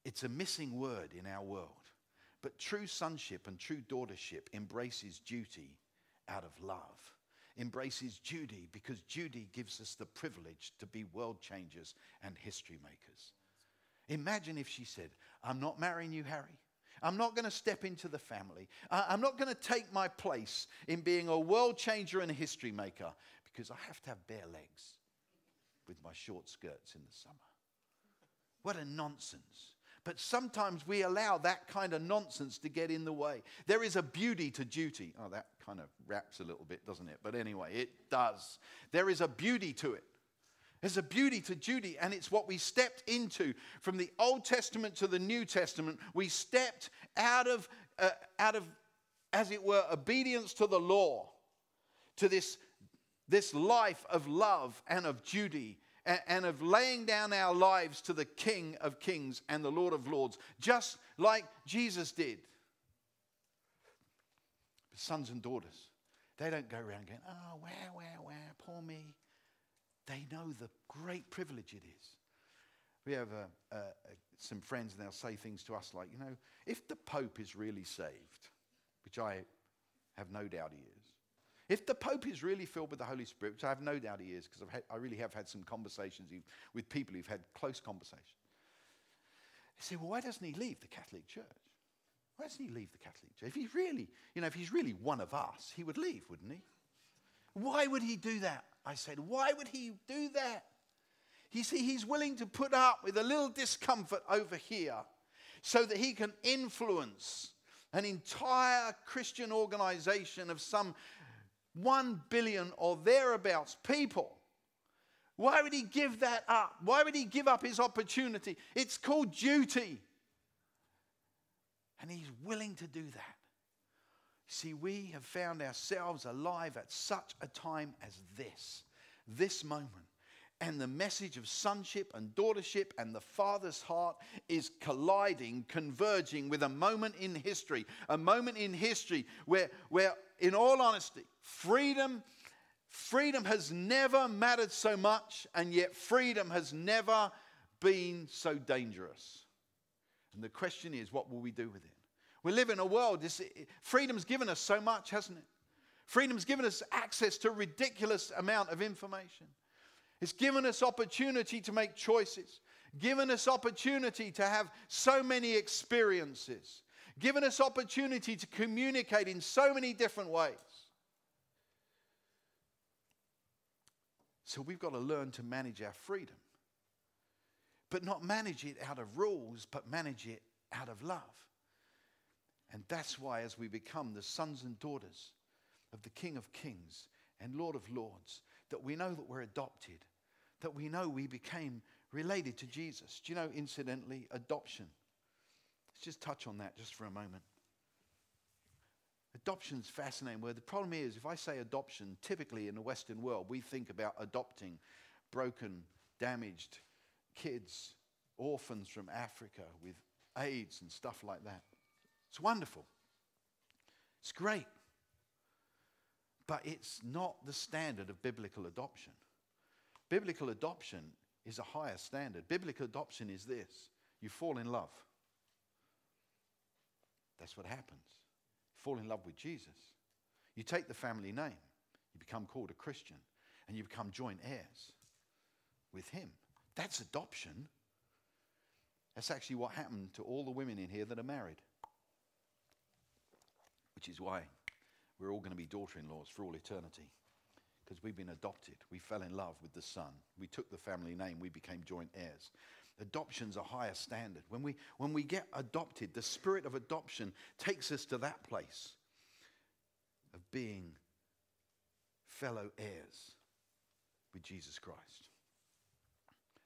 It's a missing word in our world. But true sonship and true daughtership embraces duty out of love. Embraces duty because duty gives us the privilege to be world changers and history makers. Imagine if she said, I'm not marrying you, Harry. I'm not going to step into the family. I'm not going to take my place in being a world changer and a history maker because I have to have bare legs with my short skirts in the summer. What a nonsense. But sometimes we allow that kind of nonsense to get in the way. There is a beauty to duty. Oh, that kind of wraps a little bit, doesn't it? But anyway, it does. There is a beauty to it. There's a beauty to duty, and it's what we stepped into from the Old Testament to the New Testament. We stepped out of, uh, out of as it were, obedience to the law, to this, this life of love and of duty and, of laying down our lives to the King of Kings and the Lord of Lords, just like Jesus did. But sons and daughters, they don't go around going, oh, wow, wow, wow, poor me. They know the great privilege it is. We have a, a, a, some friends and they'll say things to us like, you know, if the Pope is really saved, which I have no doubt he is, if the Pope is really filled with the Holy Spirit, which I have no doubt he is, because I really have had some conversations with people who've had close conversations, they say, well, why doesn't he leave the Catholic Church? Why doesn't he leave the Catholic Church? If he's really, you know, if he's really one of us, he would leave, wouldn't he? Why would he do that? I said, why would he do that? You see, he's willing to put up with a little discomfort over here so that he can influence an entire Christian organization of some 1 billion or thereabouts people. Why would he give that up? Why would he give up his opportunity? It's called duty. And he's willing to do that. See, we have found ourselves alive at such a time as this, this moment. And the message of sonship and daughtership and the Father's heart is colliding, converging with a moment in history. A moment in history where, where in all honesty, freedom, freedom has never mattered so much, and yet freedom has never been so dangerous. And the question is, what will we do with it? We live in a world, this, freedom's given us so much, hasn't it? Freedom's given us access to a ridiculous amount of information. It's given us opportunity to make choices, given us opportunity to have so many experiences, given us opportunity to communicate in so many different ways. So we've got to learn to manage our freedom. But not manage it out of rules, but manage it out of love. And that's why, as we become the sons and daughters of the King of Kings and Lord of Lords, that we know that we're adopted, that we know we became related to Jesus. Do you know, incidentally, adoption? Let's just touch on that just for a moment. Adoption's fascinating word. The problem is, if I say adoption, typically in the Western world, we think about adopting broken, damaged kids, orphans from Africa with AIDS and stuff like that. It's wonderful. It's great. But it's not the standard of biblical adoption. Biblical adoption is a higher standard. Biblical adoption is this you fall in love. That's what happens fall in love with Jesus. You take the family name, you become called a Christian, and you become joint heirs with Him. That's adoption. That's actually what happened to all the women in here that are married. Which is why we're all going to be daughter in laws for all eternity. Because we've been adopted. We fell in love with the Son. We took the family name. We became joint heirs. Adoption's a higher standard. When we, when we get adopted, the spirit of adoption takes us to that place of being fellow heirs with Jesus Christ.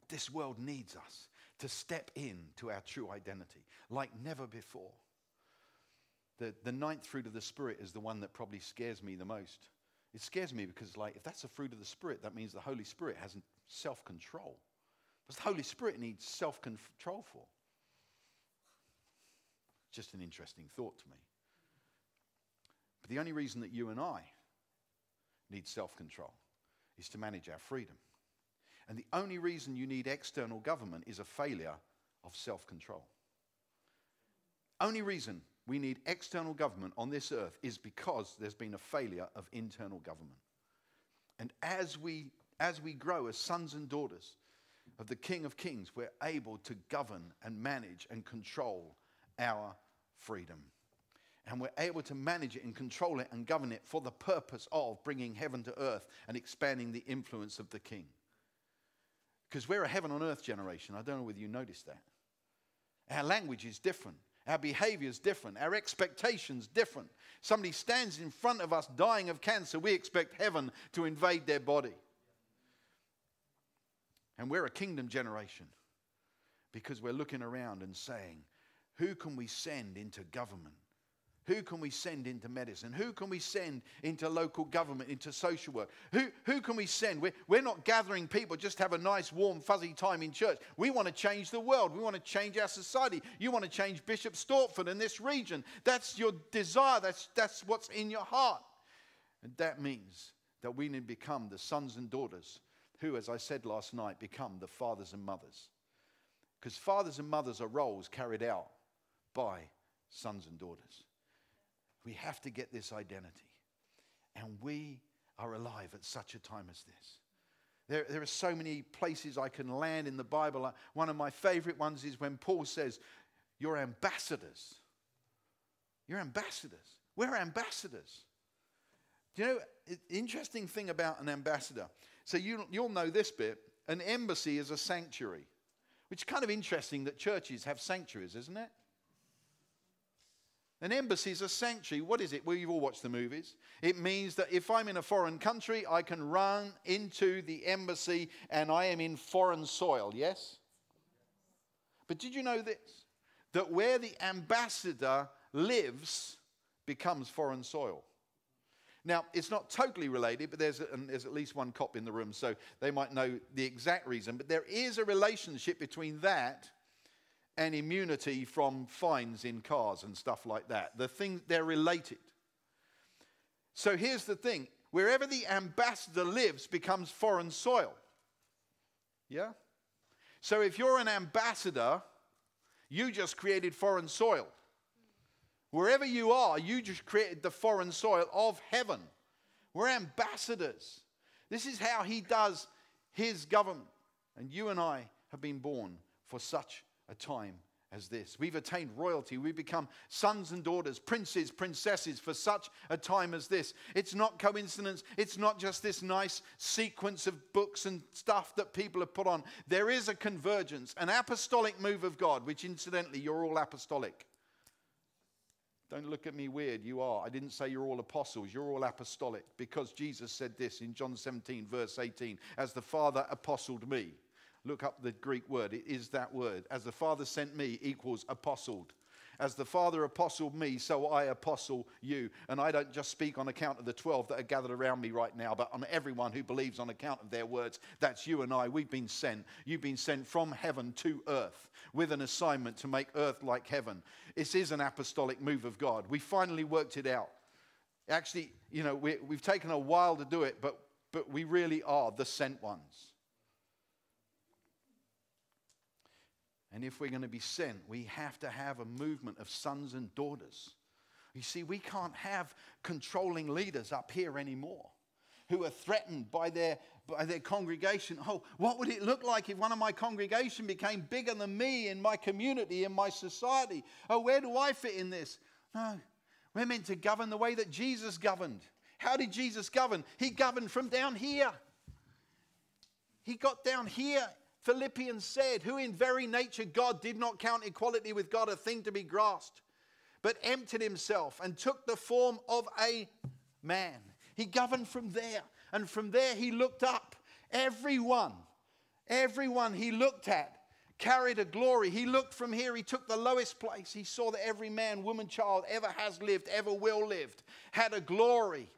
This world needs us to step in to our true identity like never before. The, the ninth fruit of the Spirit is the one that probably scares me the most. It scares me because, like, if that's a fruit of the Spirit, that means the Holy Spirit has self control. Because the Holy Spirit needs self control for. Just an interesting thought to me. But the only reason that you and I need self control is to manage our freedom. And the only reason you need external government is a failure of self control. Only reason we need external government on this earth is because there's been a failure of internal government. And as we, as we grow as sons and daughters of the King of Kings, we're able to govern and manage and control our freedom. And we're able to manage it and control it and govern it for the purpose of bringing heaven to earth and expanding the influence of the King. Because we're a heaven on earth generation. I don't know whether you noticed that. Our language is different. Our behavior is different. Our expectations different. Somebody stands in front of us dying of cancer. We expect heaven to invade their body. And we're a kingdom generation because we're looking around and saying, who can we send into government? Who can we send into medicine? Who can we send into local government, into social work? Who, who can we send? We're, we're not gathering people just have a nice, warm, fuzzy time in church. We want to change the world. We want to change our society. You want to change Bishop Stortford in this region. That's your desire. That's, that's what's in your heart. And that means that we need to become the sons and daughters who, as I said last night, become the fathers and mothers. Because fathers and mothers are roles carried out by sons and daughters. We have to get this identity. And we are alive at such a time as this. There, there are so many places I can land in the Bible. Uh, one of my favorite ones is when Paul says, You're ambassadors. You're ambassadors. We're ambassadors. Do you know, interesting thing about an ambassador? So you, you'll know this bit. An embassy is a sanctuary, which is kind of interesting that churches have sanctuaries, isn't it? An embassy is a sanctuary. What is it? Well, you've all watched the movies. It means that if I'm in a foreign country, I can run into the embassy and I am in foreign soil, yes? But did you know this? That where the ambassador lives becomes foreign soil. Now, it's not totally related, but there's, a, there's at least one cop in the room, so they might know the exact reason. But there is a relationship between that and immunity from fines in cars and stuff like that. The thing they're related. So here's the thing wherever the ambassador lives becomes foreign soil. Yeah? So if you're an ambassador, you just created foreign soil. Wherever you are, you just created the foreign soil of heaven. We're ambassadors. This is how he does his government. And you and I have been born for such a time as this. We've attained royalty. We've become sons and daughters, princes, princesses for such a time as this. It's not coincidence. It's not just this nice sequence of books and stuff that people have put on. There is a convergence, an apostolic move of God, which incidentally, you're all apostolic. Don't look at me weird. You are. I didn't say you're all apostles. You're all apostolic because Jesus said this in John 17, verse 18 As the Father apostled me. Look up the Greek word. It is that word. As the Father sent me equals apostled. As the Father apostled me, so I apostle you. And I don't just speak on account of the 12 that are gathered around me right now, but on everyone who believes on account of their words. That's you and I. We've been sent. You've been sent from heaven to earth with an assignment to make earth like heaven. This is an apostolic move of God. We finally worked it out. Actually, you know, we, have taken a while to do it, but, but we really are the sent ones. And if we're going to be sent, we have to have a movement of sons and daughters. You see, we can't have controlling leaders up here anymore who are threatened by their, by their congregation. Oh, what would it look like if one of my congregation became bigger than me in my community, in my society? Oh, where do I fit in this? No, we're meant to govern the way that Jesus governed. How did Jesus govern? He governed from down here. He got down here Philippians said, Who in very nature God did not count equality with God a thing to be grasped, but emptied himself and took the form of a man. He governed from there, and from there he looked up. Everyone, everyone he looked at carried a glory. He looked from here, he took the lowest place. He saw that every man, woman, child ever has lived, ever will lived, had a glory,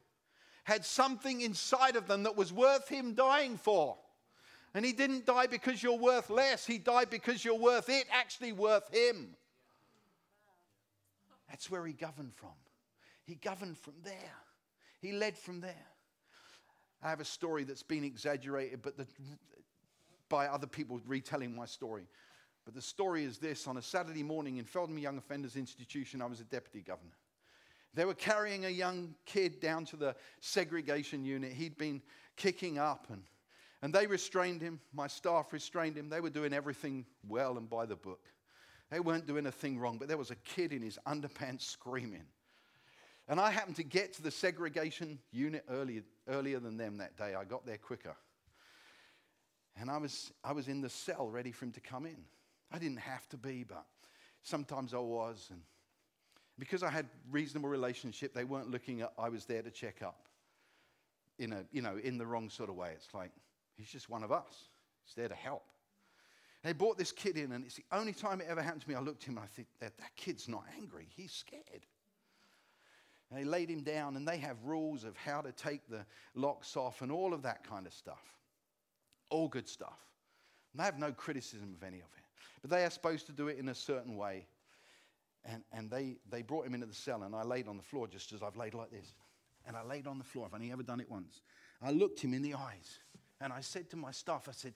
had something inside of them that was worth him dying for. And he didn't die because you're worth less. He died because you're worth it, actually worth him. That's where he governed from. He governed from there, he led from there. I have a story that's been exaggerated, but the, by other people retelling my story. But the story is this on a Saturday morning in Feltham Young Offenders Institution, I was a deputy governor. They were carrying a young kid down to the segregation unit. He'd been kicking up, and, and they restrained him. My staff restrained him. They were doing everything well and by the book. They weren't doing a thing wrong, but there was a kid in his underpants screaming. And I happened to get to the segregation unit earlier, earlier than them that day. I got there quicker. And I was, I was in the cell ready for him to come in. I didn't have to be, but sometimes I was. And because I had reasonable relationship, they weren't looking at I was there to check up in a, you know, in the wrong sort of way. It's like, he's just one of us. He's there to help. They brought this kid in, and it's the only time it ever happened to me. I looked at him and I think, that, that kid's not angry. He's scared. And they laid him down, and they have rules of how to take the locks off and all of that kind of stuff. All good stuff. And I have no criticism of any of it. But they are supposed to do it in a certain way. And, and they, they brought him into the cell, and I laid on the floor just as I've laid like this. And I laid on the floor. I've only ever done it once. I looked him in the eyes, and I said to my staff, I said,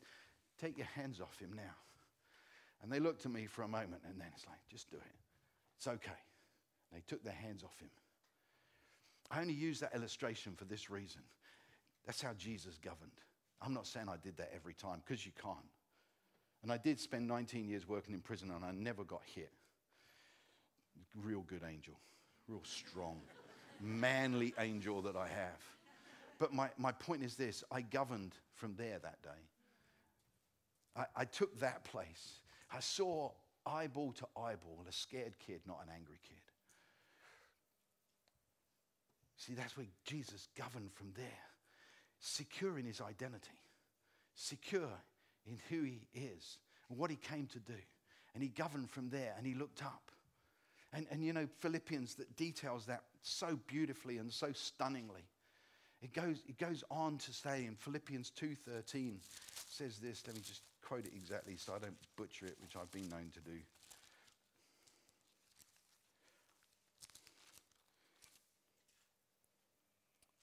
Take your hands off him now. And they looked at me for a moment, and then it's like, Just do it. It's okay. They took their hands off him. I only use that illustration for this reason. That's how Jesus governed. I'm not saying I did that every time, because you can't. And I did spend 19 years working in prison, and I never got hit real good angel, real strong, <laughs> manly angel that I have. But my, my point is this I governed from there that day. I, I took that place. I saw eyeball to eyeball a scared kid, not an angry kid. See, that's where Jesus governed from there, secure in his identity, secure in who he is and what he came to do. And he governed from there and he looked up. And, and you know, Philippians that details that so beautifully and so stunningly. It goes, it goes on to say in Philippians 2.13, says this, let me just quote it exactly so I don't butcher it, which I've been known to do.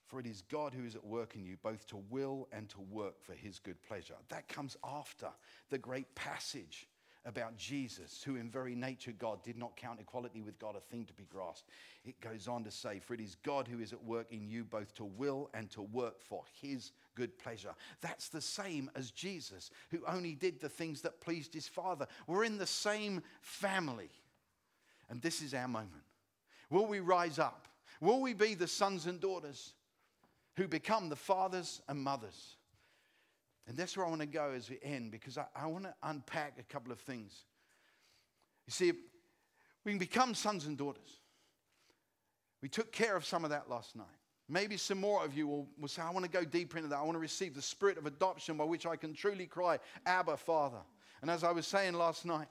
For it is God who is at work in you, both to will and to work for his good pleasure. That comes after the great passage about Jesus, who in very nature God did not count equality with God a thing to be grasped. It goes on to say, For it is God who is at work in you both to will and to work for his good pleasure. That's the same as Jesus, who only did the things that pleased his Father. We're in the same family. And this is our moment. Will we rise up? Will we be the sons and daughters who become the fathers and mothers and that's where I want to go as we end because I, I want to unpack a couple of things. You see, we can become sons and daughters. We took care of some of that last night. Maybe some more of you will, will say, I want to go deeper into that. I want to receive the spirit of adoption by which I can truly cry, Abba, Father. And as I was saying last night,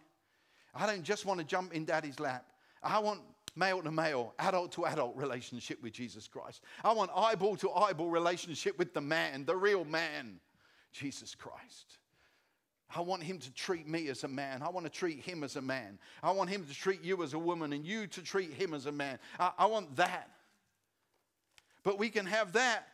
I don't just want to jump in daddy's lap. I want male to male, adult to adult relationship with Jesus Christ. I want eyeball to eyeball relationship with the man, the real man. Jesus Christ. I want him to treat me as a man. I want to treat him as a man. I want him to treat you as a woman and you to treat him as a man. I, I want that. But we can have that.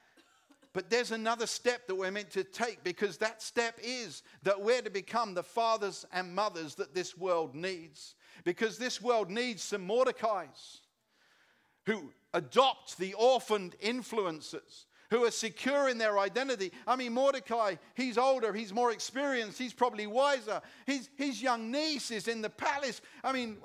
But there's another step that we're meant to take because that step is that we're to become the fathers and mothers that this world needs. Because this world needs some Mordecai's who adopt the orphaned influences who are secure in their identity. I mean, Mordecai, he's older, he's more experienced, he's probably wiser. His, his young niece is in the palace. I mean,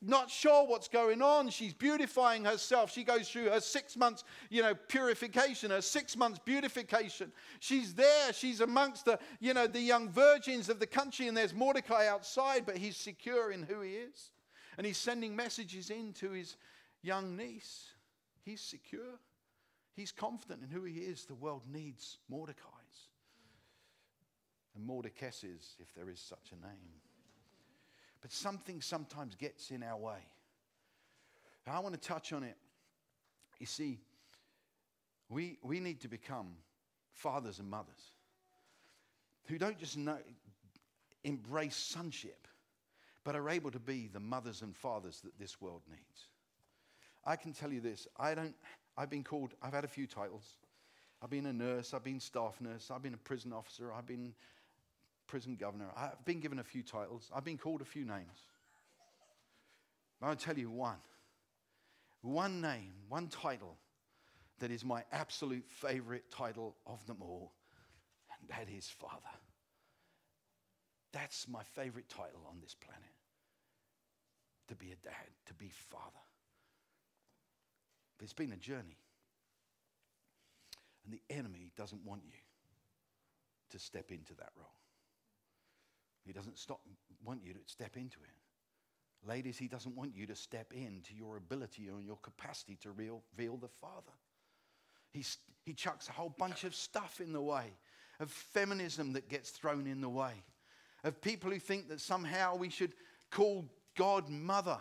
not sure what's going on. She's beautifying herself. She goes through her six months, you know, purification, her six months beautification. She's there. She's amongst the, you know, the young virgins of the country, and there's Mordecai outside, but he's secure in who he is. And he's sending messages in to his young niece. He's secure. He's confident in who he is. The world needs Mordecai's. And Mordecai's, if there is such a name. But something sometimes gets in our way. I want to touch on it. You see, we, we need to become fathers and mothers who don't just know, embrace sonship, but are able to be the mothers and fathers that this world needs. I can tell you this. I don't, I've been called, I've had a few titles. I've been a nurse, I've been staff nurse, I've been a prison officer, I've been prison governor. I've been given a few titles, I've been called a few names. But I'll tell you one one name, one title that is my absolute favorite title of them all, and that is Father. That's my favorite title on this planet to be a dad, to be father. It's been a journey. And the enemy doesn't want you to step into that role. He doesn't stop, want you to step into it. Ladies, he doesn't want you to step into your ability or your capacity to reveal the Father. He's, he chucks a whole bunch of stuff in the way of feminism that gets thrown in the way, of people who think that somehow we should call God mother.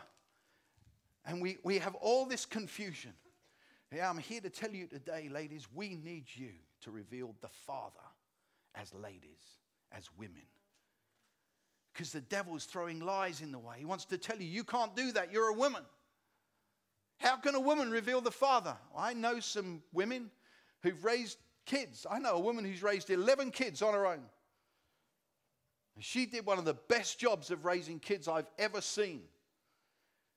And we, we have all this confusion. Yeah, I'm here to tell you today, ladies, we need you to reveal the Father as ladies, as women. Because the devil's throwing lies in the way. He wants to tell you, you can't do that, you're a woman. How can a woman reveal the Father? I know some women who've raised kids. I know a woman who's raised 11 kids on her own. She did one of the best jobs of raising kids I've ever seen.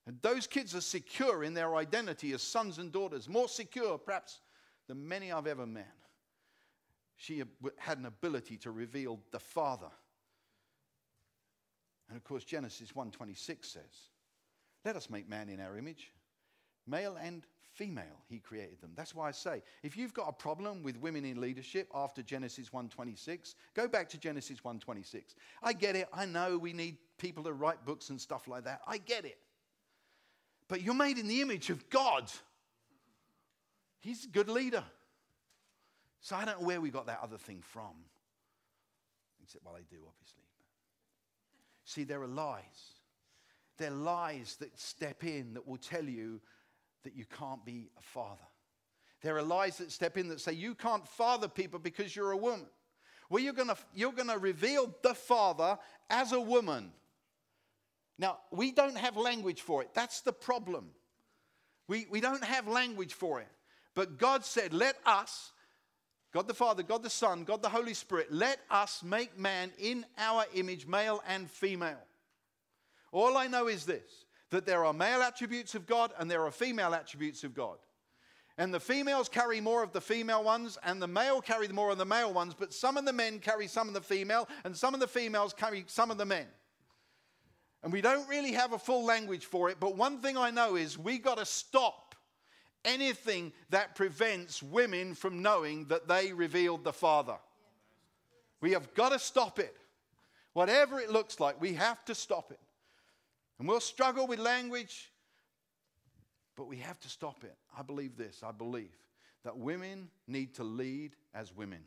And those kids are secure in their identity as sons and daughters, more secure perhaps than many I've ever met. She had an ability to reveal the Father. And of course Genesis 1:26 says, "Let us make man in our image, male and female he created them. That's why i say if you've got a problem with women in leadership after genesis 1.26 go back to genesis 1.26 i get it. I know we need people to write books and stuff like that. I get it but you're made in the image of God. He's a good leader. So I don't know where we got that other thing from. Except, well, they do, obviously. See, there are lies. There are lies that step in that will tell you that you can't be a father. There are lies that step in that say you can't father people because you're a woman. Well, you're going you're going to reveal the father as a woman. Now, we don't have language for it. That's the problem. We, we don't have language for it. But God said, Let us, God the Father, God the Son, God the Holy Spirit, let us make man in our image, male and female. All I know is this that there are male attributes of God and there are female attributes of God. And the females carry more of the female ones, and the male carry more of the male ones, but some of the men carry some of the female, and some of the females carry some of the men. And we don't really have a full language for it, but one thing I know is we got to stop anything that prevents women from knowing that they revealed the Father. We have got to stop it. Whatever it looks like, we have to stop it. And we'll struggle with language, but we have to stop it. I believe this. I believe that women need to lead as women.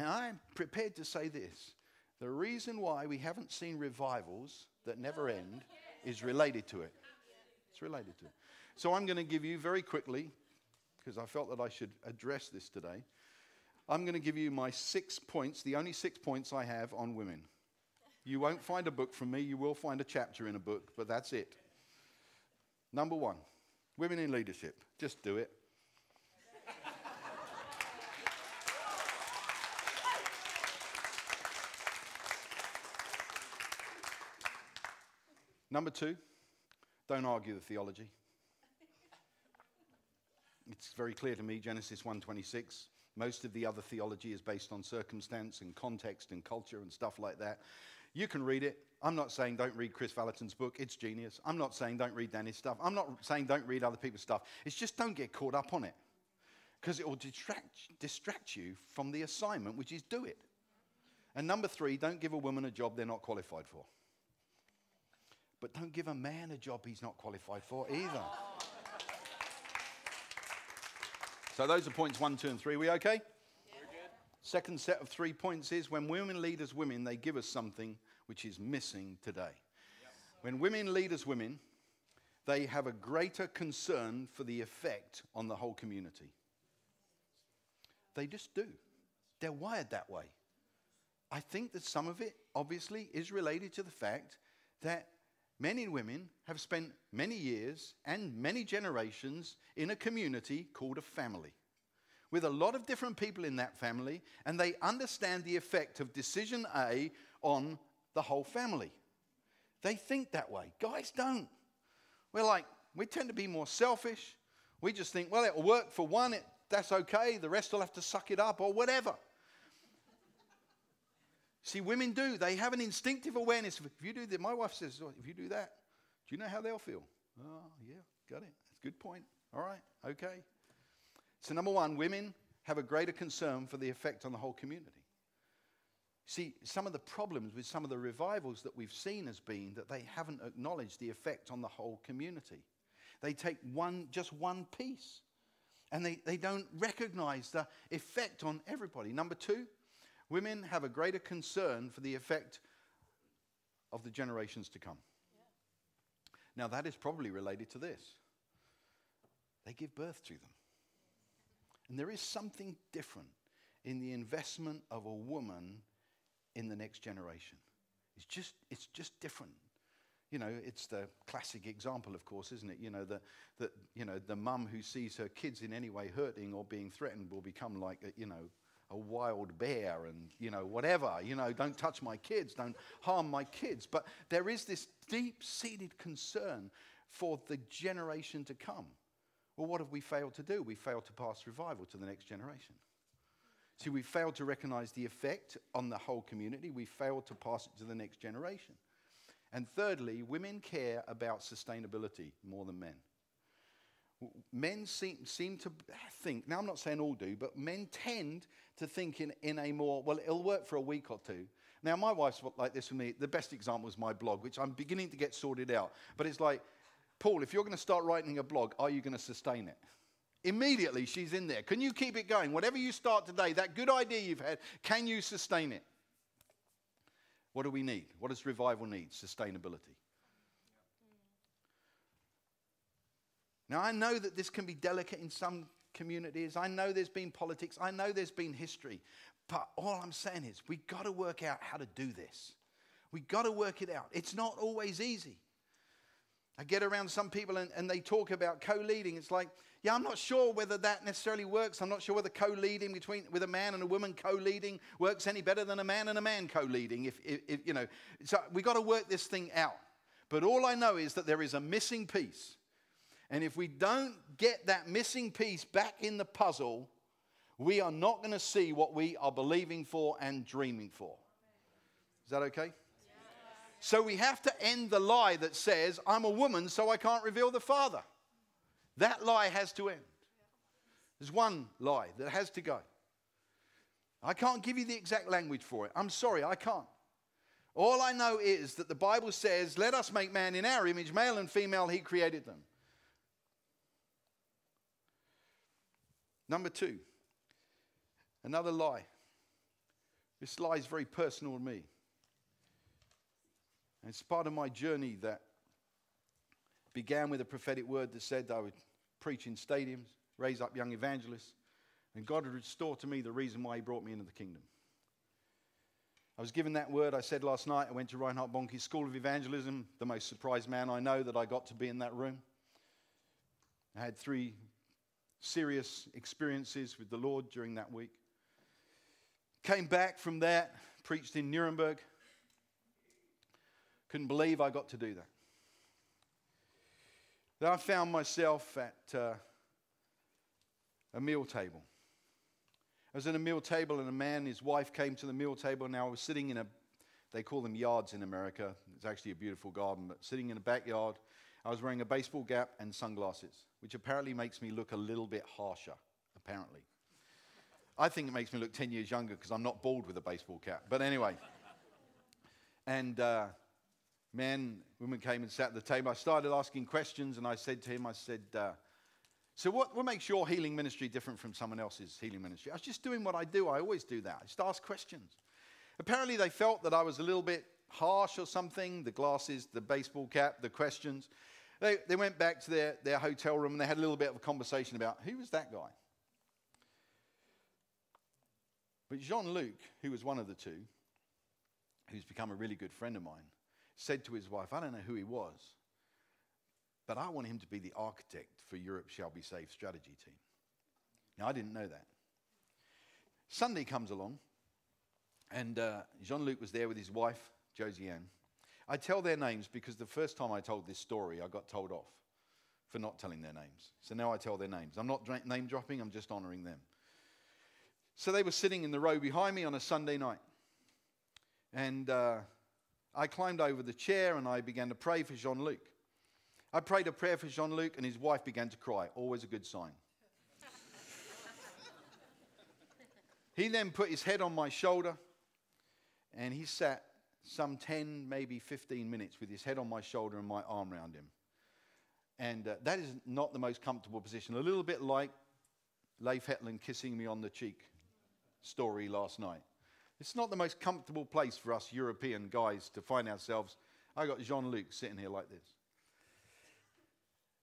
And I'm prepared to say this the reason why we haven't seen revivals that never end is related to it. It's related to it. So I'm going to give you very quickly, because I felt that I should address this today. I'm going to give you my six points, the only six points I have on women. You won't find a book from me, you will find a chapter in a book, but that's it. Number one, women in leadership. Just do it. Number two, don't argue the theology. <laughs> It's very clear to me, Genesis 1:26. Most of the other theology is based on circumstance and context and culture and stuff like that. You can read it. I'm not saying don't read Chris Vallotton's book. It's genius. I'm not saying don't read Danny's stuff. I'm not saying don't read other people's stuff. It's just don't get caught up on it. Because it will distract, distract you from the assignment, which is do it. And number three, don't give a woman a job they're not qualified for. But don't give a man a job he's not qualified for either. So those are points one, two, and three. We okay? Second set of three points is when women lead as women, they give us something which is missing today. When women lead as women, they have a greater concern for the effect on the whole community. They just do. They're wired that way. I think that some of it, obviously, is related to the fact that men and women have spent many years and many generations in a community called a family with a lot of different people in that family, and they understand the effect of decision A on the whole family. They think that way. Guys don't. We're like, we tend to be more selfish. We just think, well, it'll work for one, it, that's okay. The rest will have to suck it up or whatever. See, women do. They have an instinctive awareness. If you do that, my wife says, oh, if you do that, do you know how they'll feel? Oh, yeah, got it. That's a good point. All right, okay. So, number one, women have a greater concern for the effect on the whole community. See, some of the problems with some of the revivals that we've seen has been that they haven't acknowledged the effect on the whole community. They take one, just one piece, and they, they don't recognize the effect on everybody. Number two, women have a greater concern for the effect of the generations to come. Now, that is probably related to this they give birth to them. And there is something different in the investment of a woman in the next generation. It's just, it's just different. You know, it's the classic example, of course, isn't it? You know, the, the, you know, the mum who sees her kids in any way hurting or being threatened will become like, you know, a wild bear and, you know, whatever. You know, don't touch my kids, don't harm my kids. But there is this deep seated concern for the generation to come. Well, what have we failed to do? We failed to pass revival to the next generation. See, we failed to recognize the effect on the whole community. We failed to pass it to the next generation. And thirdly, women care about sustainability more than men. Men seem, seem to think, now I'm not saying all do, but men tend to think in, in a more, well, it'll work for a week or two. Now, my wife's like this with me. The best example is my blog, which I'm beginning to get sorted out. But it's like, Paul, if you're going to start writing a blog, are you going to sustain it? Immediately, she's in there. Can you keep it going? Whatever you start today, that good idea you've had, can you sustain it? What do we need? What does revival need? Sustainability. Now, I know that this can be delicate in some communities. I know there's been politics. I know there's been history. But all I'm saying is we've got to work out how to do this. We've got to work it out. It's not always easy. I get around some people and, and they talk about co leading. It's like, yeah, I'm not sure whether that necessarily works. I'm not sure whether co leading between with a man and a woman co leading works any better than a man and a man co leading. If, if, if, you know, so we've got to work this thing out. But all I know is that there is a missing piece. And if we don't get that missing piece back in the puzzle, we are not going to see what we are believing for and dreaming for. Is that okay? So we have to end the lie that says, I'm a woman, so I can't reveal the Father. That lie has to end. There's one lie that has to go. I can't give you the exact language for it. I'm sorry, I can't. All I know is that the Bible says, Let us make man in our image, male and female, he created them. Number two, another lie. This lie is very personal to me. And it's part of my journey that began with a prophetic word that said I would preach in stadiums, raise up young evangelists, and God would restore to me the reason why He brought me into the kingdom. I was given that word. I said last night, I went to Reinhard Bonnke's School of Evangelism, the most surprised man I know that I got to be in that room. I had three serious experiences with the Lord during that week. Came back from that, preached in Nuremberg, couldn't believe I got to do that. Then I found myself at uh, a meal table. I was at a meal table, and a man, his wife came to the meal table. Now I was sitting in a, they call them yards in America. It's actually a beautiful garden, but sitting in a backyard. I was wearing a baseball cap and sunglasses, which apparently makes me look a little bit harsher, apparently. I think it makes me look 10 years younger because I'm not bald with a baseball cap. But anyway. and uh, men, women came and sat at the table. I started asking questions, and I said to him, I said, uh, so what, what makes your healing ministry different from someone else's healing ministry? I was just doing what I do. I always do that. I just ask questions. Apparently, they felt that I was a little bit harsh or something the glasses, the baseball cap, the questions. They, they went back to their, their hotel room and they had a little bit of a conversation about who was that guy? But Jean Luc, who was one of the two, who's become a really good friend of mine, said to his wife, I don't know who he was, but I want him to be the architect for Europe Shall Be Saved strategy team. Now, I didn't know that. Sunday comes along, and uh, Jean Luc was there with his wife, Josie Ann. I tell their names because the first time I told this story, I got told off for not telling their names. So now I tell their names. I'm not name dropping, I'm just honoring them. So they were sitting in the row behind me on a Sunday night. And uh, I climbed over the chair and I began to pray for Jean Luc. I prayed a prayer for Jean Luc, and his wife began to cry. Always a good sign. <laughs> he then put his head on my shoulder and he sat some 10, maybe 15 minutes with his head on my shoulder and my arm around him. And uh, that is not the most comfortable position. A little bit like Leif Hetland kissing me on the cheek story last night. It's not the most comfortable place for us European guys to find ourselves. I got Jean Luc sitting here like this.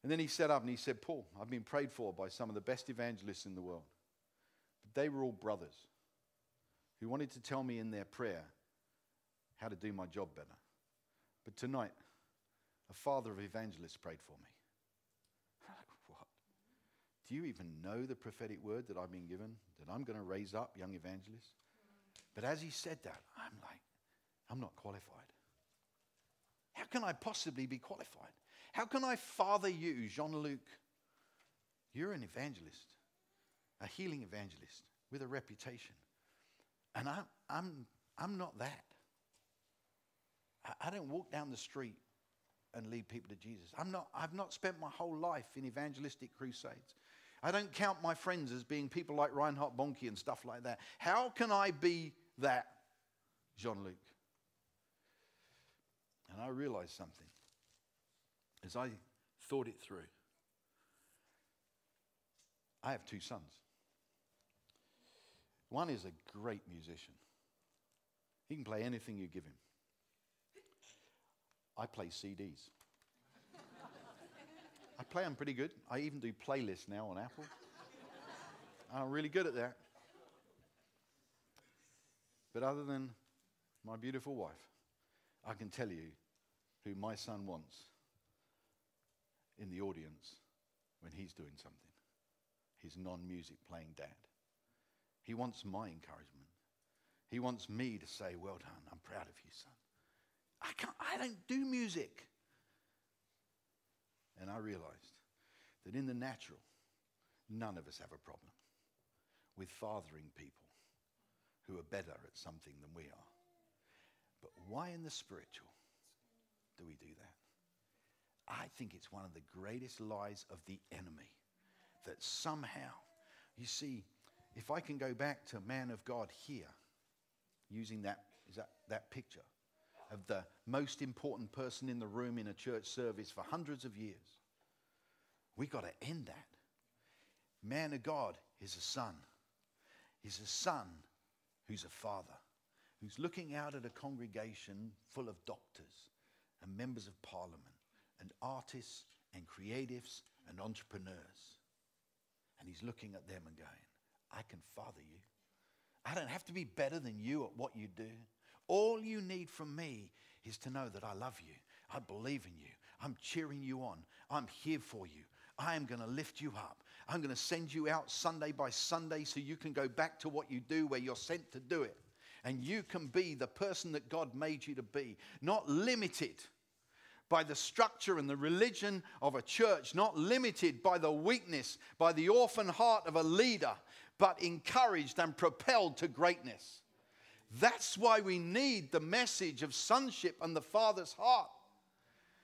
And then he sat up and he said, Paul, I've been prayed for by some of the best evangelists in the world. But they were all brothers who wanted to tell me in their prayer how to do my job better. But tonight, a father of evangelists prayed for me. <laughs> what? Do you even know the prophetic word that I've been given that I'm going to raise up young evangelists? But as he said that, I'm like, I'm not qualified. How can I possibly be qualified? How can I father you, Jean Luc? You're an evangelist, a healing evangelist with a reputation. And I'm, I'm, I'm not that. I, don't walk down the street and lead people to Jesus. I'm not, I've not spent my whole life in evangelistic crusades. I don't count my friends as being people like Reinhard Bonnke and stuff like that. How can I be that, Jean Luc? And I realized something as I thought it through. I have two sons. One is a great musician, he can play anything you give him. I play CDs. I play them pretty good. I even do playlists now on Apple. I'm really good at that. But other than my beautiful wife, I can tell you who my son wants in the audience when he's doing something. His non music playing dad. He wants my encouragement. He wants me to say, Well done, I'm proud of you, son. I, can't, I don't do music. And I realized that in the natural, none of us have a problem with fathering people who are better at something than we are. But why in the spiritual do we do that? I think it's one of the greatest lies of the enemy that somehow, you see, if I can go back to man of God here, using that, is that, that picture of the most important person in the room in a church service for hundreds of years, we've got to end that. Man of God is a son. He's a son who's a father, who's looking out at a congregation full of doctors and members of parliament and artists and creatives and entrepreneurs. And he's looking at them and going, I can father you. I don't have to be better than you at what you do. All you need from me is to know that I love you. I believe in you. I'm cheering you on. I'm here for you. I am going to lift you up. I'm going to send you out Sunday by Sunday so you can go back to what you do where you're sent to do it. And you can be the person that God made you to be, not limited by the structure and the religion of a church, not limited by the weakness, by the orphan heart of a leader, but encouraged and propelled to greatness. That's why we need the message of sonship and the Father's heart,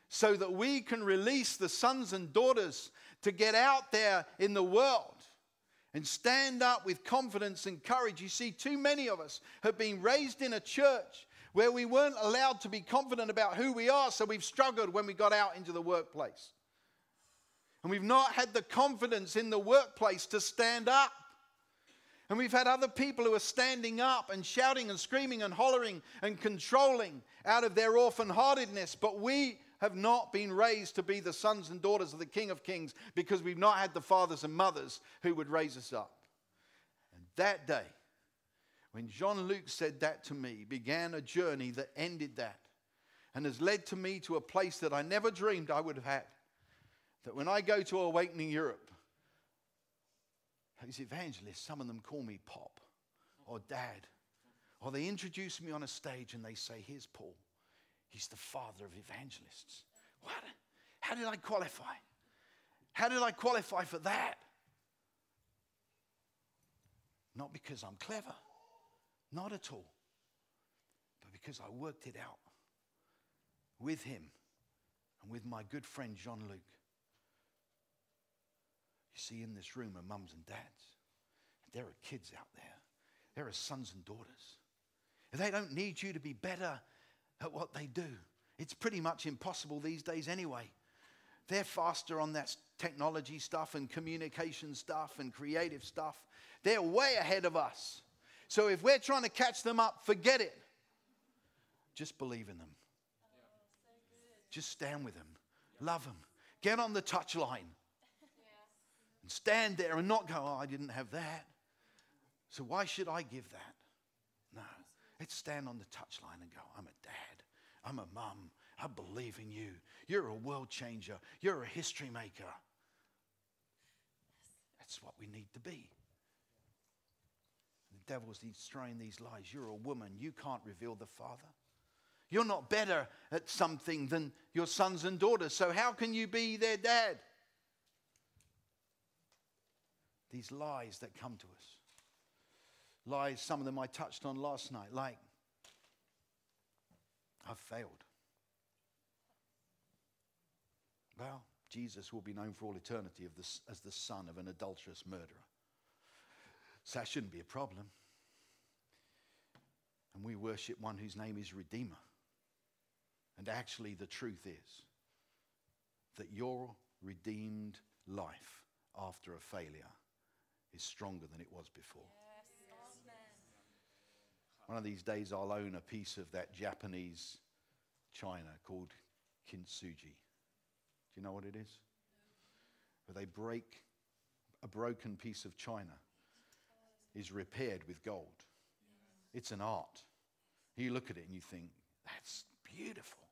so that we can release the sons and daughters to get out there in the world and stand up with confidence and courage. You see, too many of us have been raised in a church where we weren't allowed to be confident about who we are, so we've struggled when we got out into the workplace. And we've not had the confidence in the workplace to stand up. And we've had other people who are standing up and shouting and screaming and hollering and controlling out of their orphan heartedness. But we have not been raised to be the sons and daughters of the King of Kings because we've not had the fathers and mothers who would raise us up. And that day, When Jean Luc said that to me, began a journey that ended that and has led to me to a place that I never dreamed I would have had. That when I go to Awakening Europe, these evangelists, some of them call me Pop or Dad, or they introduce me on a stage and they say, Here's Paul. He's the father of evangelists. What? How did I qualify? How did I qualify for that? Not because I'm clever, not at all, but because I worked it out with him and with my good friend Jean Luc. You see, in this room are mums and dads. There are kids out there. There are sons and daughters. They don't need you to be better at what they do. It's pretty much impossible these days anyway. They're faster on that technology stuff and communication stuff and creative stuff. They're way ahead of us. So if we're trying to catch them up, forget it. Just believe in them. Just stand with them. Love them. Get on the touch line. And stand there and not go, oh, I didn't have that. So why should I give that? No. Let's stand on the touchline and go, I'm a dad. I'm a mum. I believe in you. You're a world changer. You're a history maker. That's what we need to be. The devil's destroying these lies. You're a woman. You can't reveal the Father. You're not better at something than your sons and daughters. So, how can you be their dad? These lies that come to us. Lies, some of them I touched on last night, like, I've failed. Well, Jesus will be known for all eternity as the son of an adulterous murderer. So that shouldn't be a problem. And we worship one whose name is Redeemer. And actually, the truth is that your redeemed life after a failure is stronger than it was before. One of these days, I'll own a piece of that Japanese china called kintsugi. Do you know what it is? Where they break a broken piece of china is repaired with gold. It's an art. You look at it and you think, that's beautiful.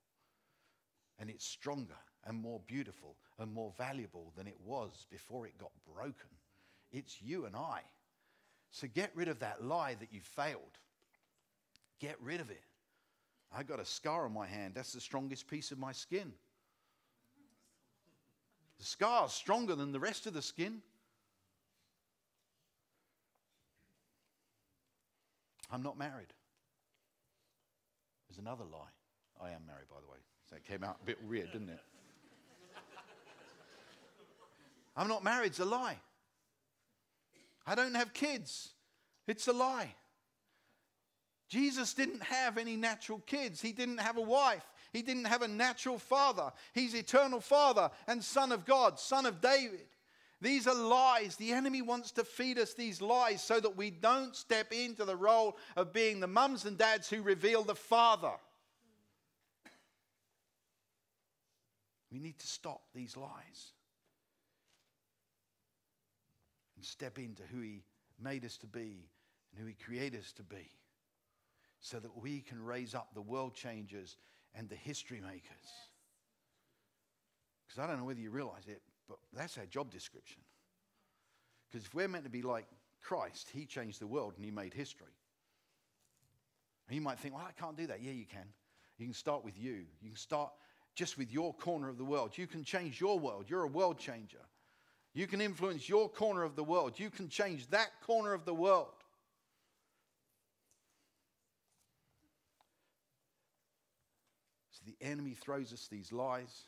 And it's stronger and more beautiful and more valuable than it was before it got broken. It's you and I. So get rid of that lie that you failed. Get rid of it. I got a scar on my hand. That's the strongest piece of my skin. The scar is stronger than the rest of the skin. I'm not married. There's another lie. I am married, by the way. So it came out a bit weird, didn't it? <laughs> I'm not married. It's a lie. I don't have kids. It's a lie. Jesus didn't have any natural kids. He didn't have a wife. He didn't have a natural father. He's eternal father and son of God, son of David. These are lies. The enemy wants to feed us these lies so that we don't step into the role of being the mums and dads who reveal the Father. We need to stop these lies and step into who He made us to be and who He created us to be so that we can raise up the world changers and the history makers. Because I don't know whether you realize it, but that's our job description. Because if we're meant to be like Christ, He changed the world and He made history. And you might think, well, I can't do that. Yeah, you can. You can start with you. You can start just with your corner of the world. You can change your world. You're a world changer. You can influence your corner of the world. You can change that corner of the world. So the enemy throws us these lies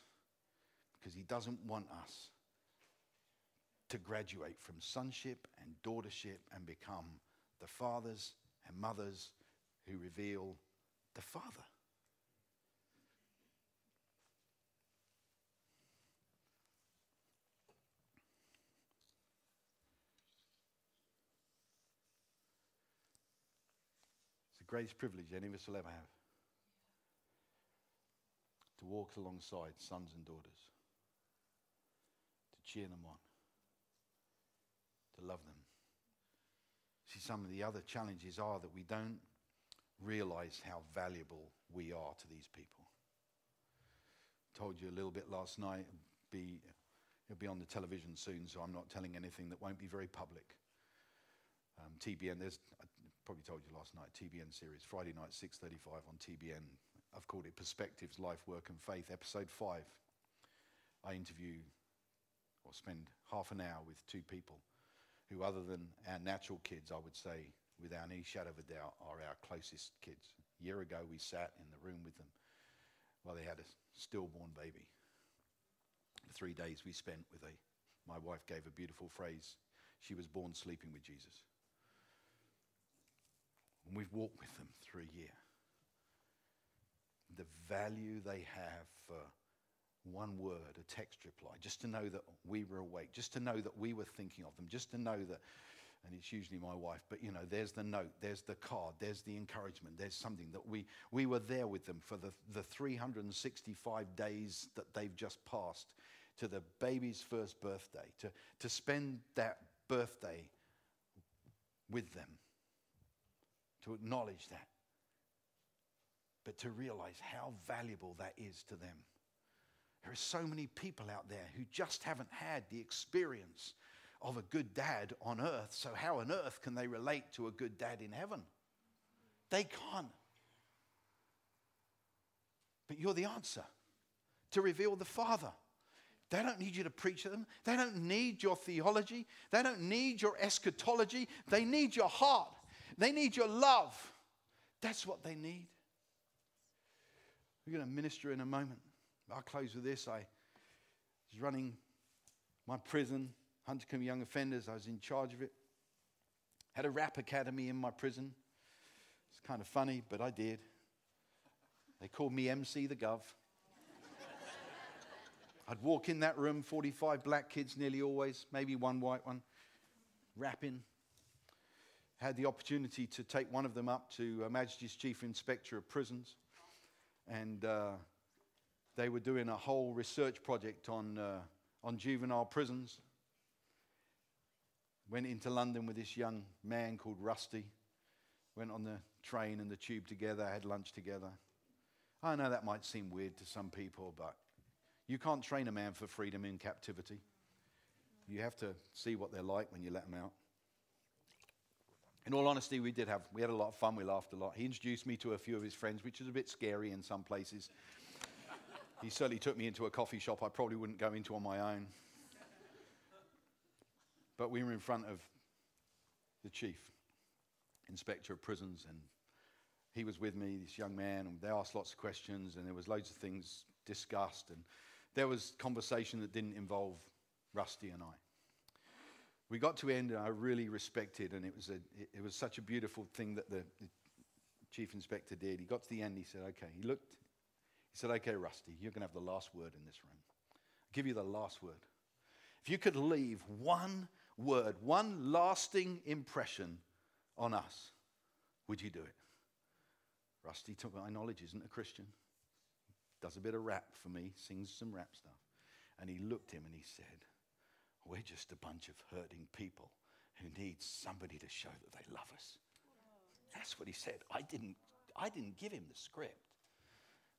because he doesn't want us to graduate from sonship and daughtership and become the fathers and mothers who reveal the Father. The greatest privilege any of us will ever have to walk alongside sons and daughters, to cheer them on, to love them. See, some of the other challenges are that we don't realize how valuable we are to these people. Told you a little bit last night. Be, it'll be on the television soon, so I'm not telling anything that won't be very public. Um, TBN, there's probably told you last night. TBN series, Friday night, 6:35 on TBN. I've called it Perspectives, Life, Work, and Faith, episode five. I interview or spend half an hour with two people who, other than our natural kids, I would say, without any shadow of a doubt, are our closest kids. A year ago, we sat in the room with them while they had a stillborn baby. The three days we spent with a, my wife gave a beautiful phrase. She was born sleeping with Jesus. And we've walked with them through a year. The value they have for one word, a text reply, just to know that we were awake, just to know that we were thinking of them, just to know that, and it's usually my wife, but you know, there's the note, there's the card, there's the encouragement, there's something that we, we were there with them for the, the 365 days that they've just passed to the baby's first birthday, to, to spend that birthday with them, to acknowledge that, but to realize how valuable that is to them. There are so many people out there who just haven't had the experience of a good dad on earth. So, how on earth can they relate to a good dad in heaven? They can't. But you're the answer to reveal the Father. They don't need you to preach to them. They don't need your theology. They don't need your eschatology. They need your heart. They need your love. That's what they need. We're going to minister in a moment. I'll close with this. I was running my prison, Huntercombe Young Offenders. I was in charge of it. Had a rap academy in my prison. It's kind of funny, but I did. They called me MC the Gov. <laughs> I'd walk in that room, 45 black kids nearly always, maybe one white one, rapping. Had the opportunity to take one of them up to Her Majesty's Chief Inspector of Prisons. And uh, they were doing a whole research project on, uh, on juvenile prisons. Went into London with this young man called Rusty. Went on the train and the tube together, had lunch together. I know that might seem weird to some people, but you can't train a man for freedom in captivity. You have to see what they're like when you let them out. In all honesty, we did have we had a lot of fun. We laughed a lot. He introduced me to a few of his friends, which is a bit scary in some places. he certainly took me into a coffee shop I probably wouldn't go into on my own. But we were in front of the chief inspector of prisons, and he was with me, this young man, and they asked lots of questions, and there was loads of things discussed, and there was conversation that didn't involve Rusty and I. We got to end, and I really respected, and it was, a, it, was such a beautiful thing that the, the chief inspector did. He got to the end, he said, okay, he looked, he said, okay, Rusty, you're going to have the last word in this room. I'll give you the last word. If you could leave one word, one lasting impression on us, would you do it? Rusty, to my knowledge, isn't a Christian. Does a bit of rap for me, sings some rap stuff. And he looked him and he said, We're just a bunch of hurting people who need somebody to show that they love us. That's what he said. I didn't, I didn't give him the script.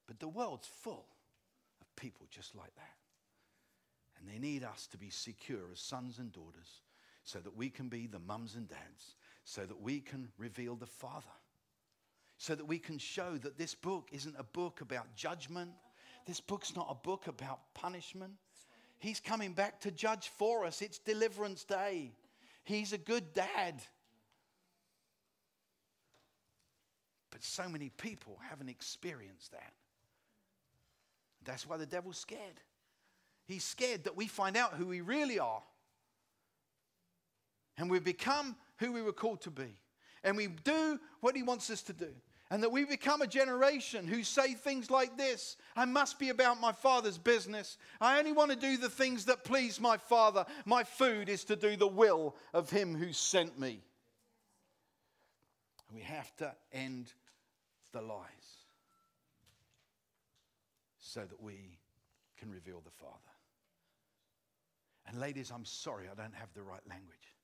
But the world's full of people just like that. And they need us to be secure as sons and daughters so that we can be the mums and dads, so that we can reveal the Father, so that we can show that this book isn't a book about judgment. This book's not a book about punishment. He's coming back to judge for us. It's deliverance day. He's a good dad. But so many people haven't experienced that. That's why the devil's scared. He's scared that we find out who we really are. And we become who we were called to be. And we do what he wants us to do. And that we become a generation who say things like this I must be about my father's business. I only want to do the things that please my father. My food is to do the will of him who sent me. We have to end the lies so that we can reveal the Father. And ladies, I'm sorry I don't have the right language.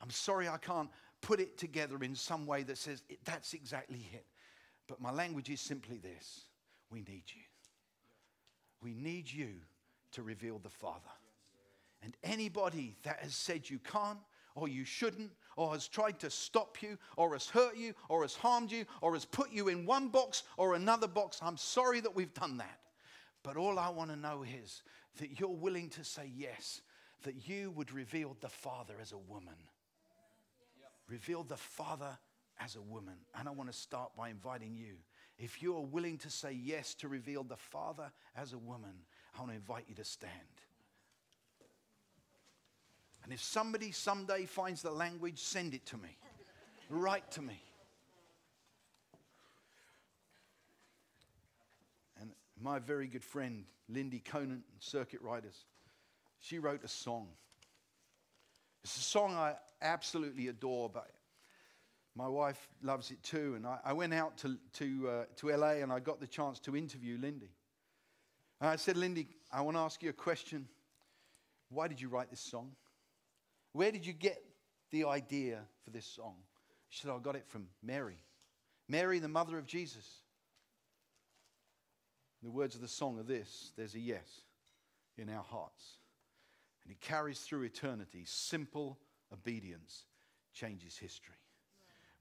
I'm sorry I can't put it together in some way that says that's exactly it. But my language is simply this we need you. We need you to reveal the Father. And anybody that has said you can't, or you shouldn't, or has tried to stop you, or has hurt you, or has harmed you, or has put you in one box or another box, I'm sorry that we've done that. But all I want to know is that you're willing to say yes, that you would reveal the Father as a woman. Yep. Reveal the Father as a woman. And I want to start by inviting you. If you are willing to say yes to reveal the Father as a woman, I want to invite you to stand. And if somebody someday finds the language, send it to me. Write to me. And my very good friend, Lindy Conant, Circuit Riders, she wrote a song. It's a song I absolutely adore, but my wife loves it too. And I, I went out to, to, uh, to LA and I got the chance to interview Lindy. And I said, Lindy, I want to ask you a question. Why did you write this song? Where did you get the idea for this song? She said, I got it from Mary. Mary, the mother of Jesus. The words of the song are this there's a yes in our hearts. And it carries through eternity. Simple obedience changes history.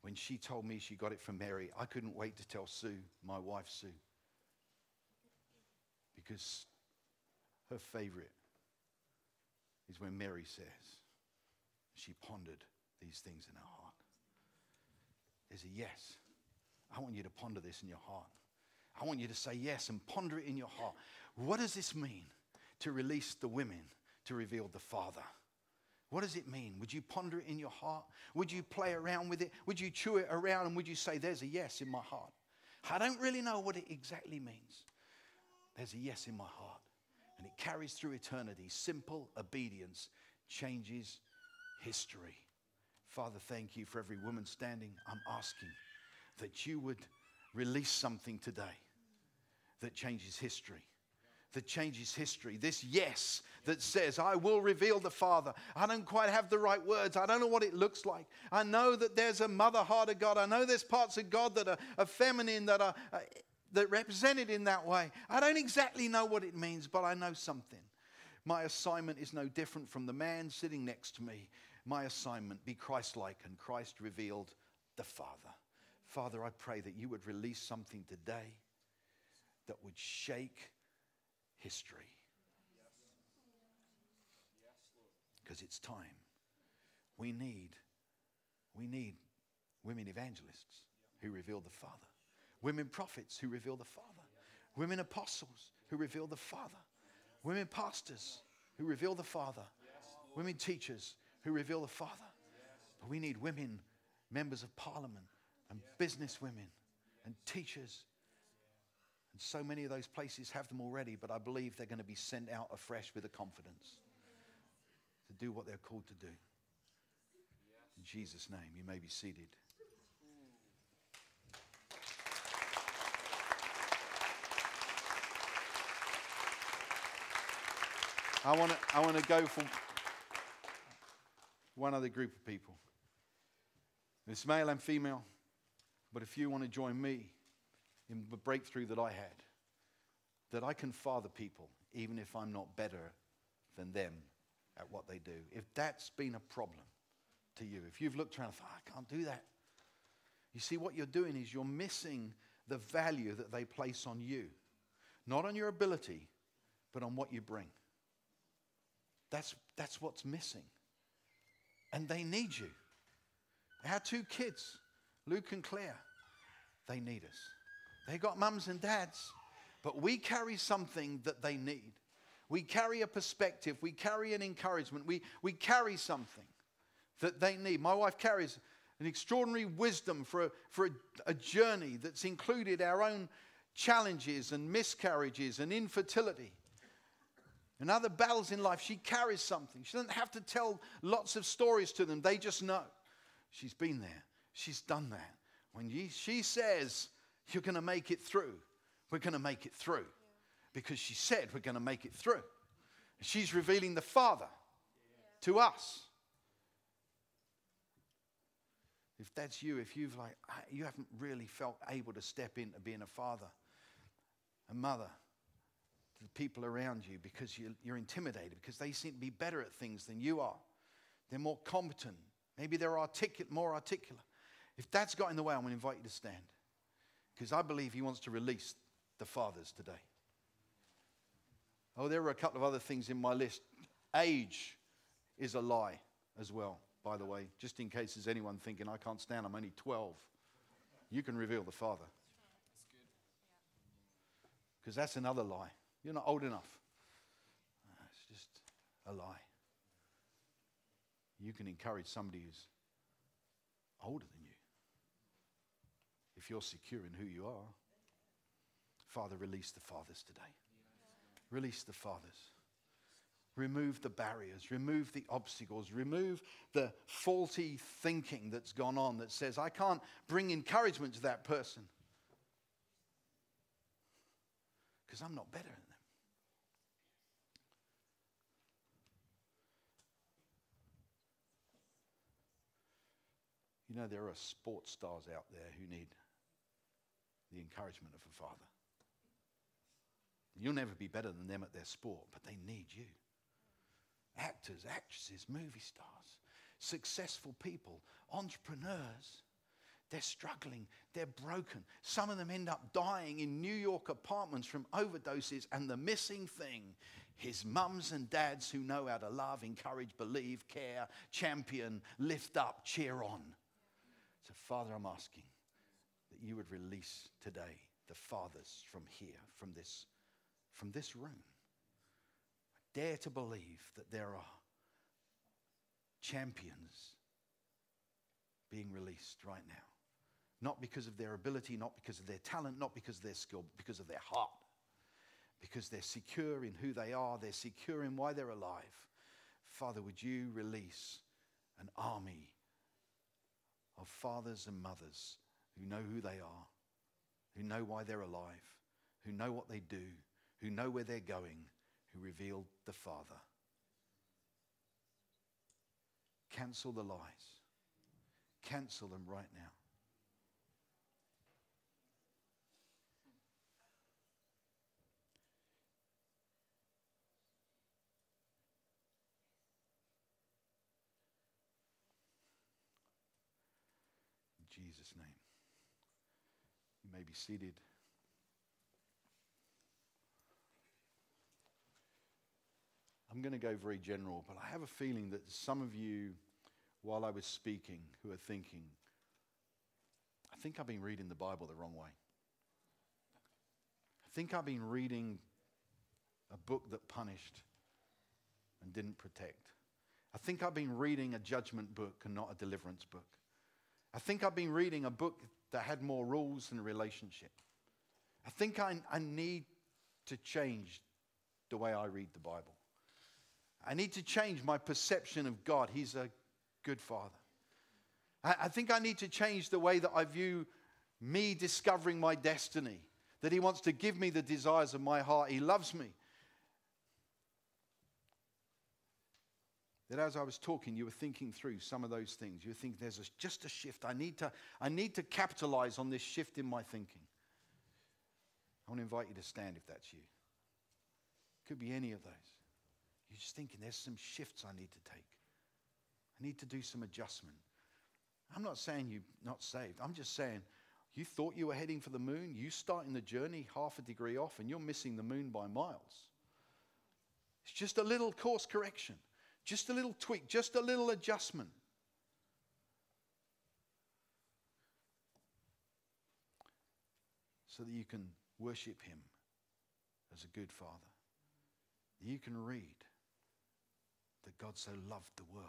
When she told me she got it from Mary, I couldn't wait to tell Sue, my wife Sue, because her favorite is when Mary says, she pondered these things in her heart. There's a yes. I want you to ponder this in your heart. I want you to say yes and ponder it in your heart. What does this mean to release the women to reveal the Father? What does it mean? Would you ponder it in your heart? Would you play around with it? Would you chew it around and would you say, There's a yes in my heart? I don't really know what it exactly means. There's a yes in my heart. And it carries through eternity. Simple obedience changes history. Father, thank you for every woman standing. I'm asking that you would release something today that changes history. That changes history. This yes that says, I will reveal the Father. I don't quite have the right words. I don't know what it looks like. I know that there's a mother heart of God. I know there's parts of God that are, are feminine, that are uh, that represented in that way. I don't exactly know what it means, but I know something. My assignment is no different from the man sitting next to me. My assignment be Christ like, and Christ revealed the Father. Father, I pray that you would release something today that would shake history. Because it's time. We need, we need women evangelists who reveal the Father, women prophets who reveal the Father, women apostles who reveal the Father, women pastors who reveal the Father, women teachers who reveal the Father. But we need women, members of parliament, and business women, and teachers. And so many of those places have them already, but I believe they're going to be sent out afresh with a confidence to do what they're called to do. In Jesus' name, you may be seated. I want to I want to go for one other group of people. It's male and female, but if you want to join me in the breakthrough that I had, that I can father people even if I'm not better than them at what they do. If that's been a problem to you, if you've looked around and thought, ah, I can't do that, you see, what you're doing is you're missing the value that they place on you, not on your ability, but on what you bring. That's, that's what's missing. And they need you. Our two kids, Luke and Claire, they need us. They got mums and dads, but we carry something that they need. We carry a perspective, we carry an encouragement, we, we carry something that they need. My wife carries an extraordinary wisdom for, a, for a, a journey that's included our own challenges and miscarriages and infertility and other battles in life, she carries something. She doesn't have to tell lots of stories to them, they just know. She's been there, she's done that. When she says, You're going to make it through, we're going to make it through. Because she said, We're going to make it through. She's revealing the Father to us. If that's you, if you've like you haven't really felt able to step into being a father, a mother, to the people around you because you're, you're intimidated, because they seem to be better at things than you are. They're more competent. Maybe they're articulate, more articulate. If that's got in the way, I'm going to invite you to stand. Because I believe he wants to release the fathers today. Oh, there are a couple of other things in my list. Age is a lie as well, by the way, just in case there's anyone thinking, I can't stand, I'm only 12. You can reveal the Father. Because that's another lie. You're not old enough. Ah, it's just a lie. You can encourage somebody who's older than you if you're secure in who you are. Father, release the fathers today. Release the fathers. Remove the barriers, remove the obstacles, remove the faulty thinking that's gone on that says, I can't bring encouragement to that person because I'm not better than them. You know, there are sports stars out there who need encouragement of a father. You'll never be better than them at their sport, but they need you. Actors, actresses, movie stars, successful people, entrepreneurs. They're struggling. They're broken. Some of them end up dying in New York apartments from overdoses. And the missing thing is mums and dads who know how to love, encourage, believe, care, champion, lift up, cheer on. So, Father, I'm asking that you would release today the fathers from here, from this, from this room. I dare to believe that there are champions being released right now. Not because of their ability, not because of their talent, not because of their skill, but because of their heart. Because they're secure in who they are, they're secure in why they're alive. Father, would you release an army of fathers and mothers who know who they are, who know why they're alive, who know what they do, who know where they're going, who revealed the Father. Cancel the lies. Cancel them right now. In Jesus' name. You may be seated. I'm going to go very general, but I have a feeling that some of you, while I was speaking, who are thinking, I think I've been reading the Bible the wrong way. I think I've been reading a book that punished and didn't protect. I think I've been reading a judgment book and not a deliverance book. I think I've been reading a book that had more rules than relationship. I think I, I need to change the way I read the Bible. I need to change my perception of God. He's a good father. I, I think I need to change the way that I view me discovering my destiny, that He wants to give me the desires of my heart. He loves me. That as I was talking, you were thinking through some of those things. You thinking, there's a, just a shift. I need, to, I need to capitalize on this shift in my thinking. I want to invite you to stand if that's you. Could be any of those. You're just thinking, there's some shifts I need to take. I need to do some adjustment. I'm not saying you're not saved. I'm just saying you thought you were heading for the moon. You starting the journey half a degree off, and you're missing the moon by miles. It's just a little course correction. Just a little tweak, just a little adjustment. So that you can worship Him as a good Father. You can read that God so loved the world,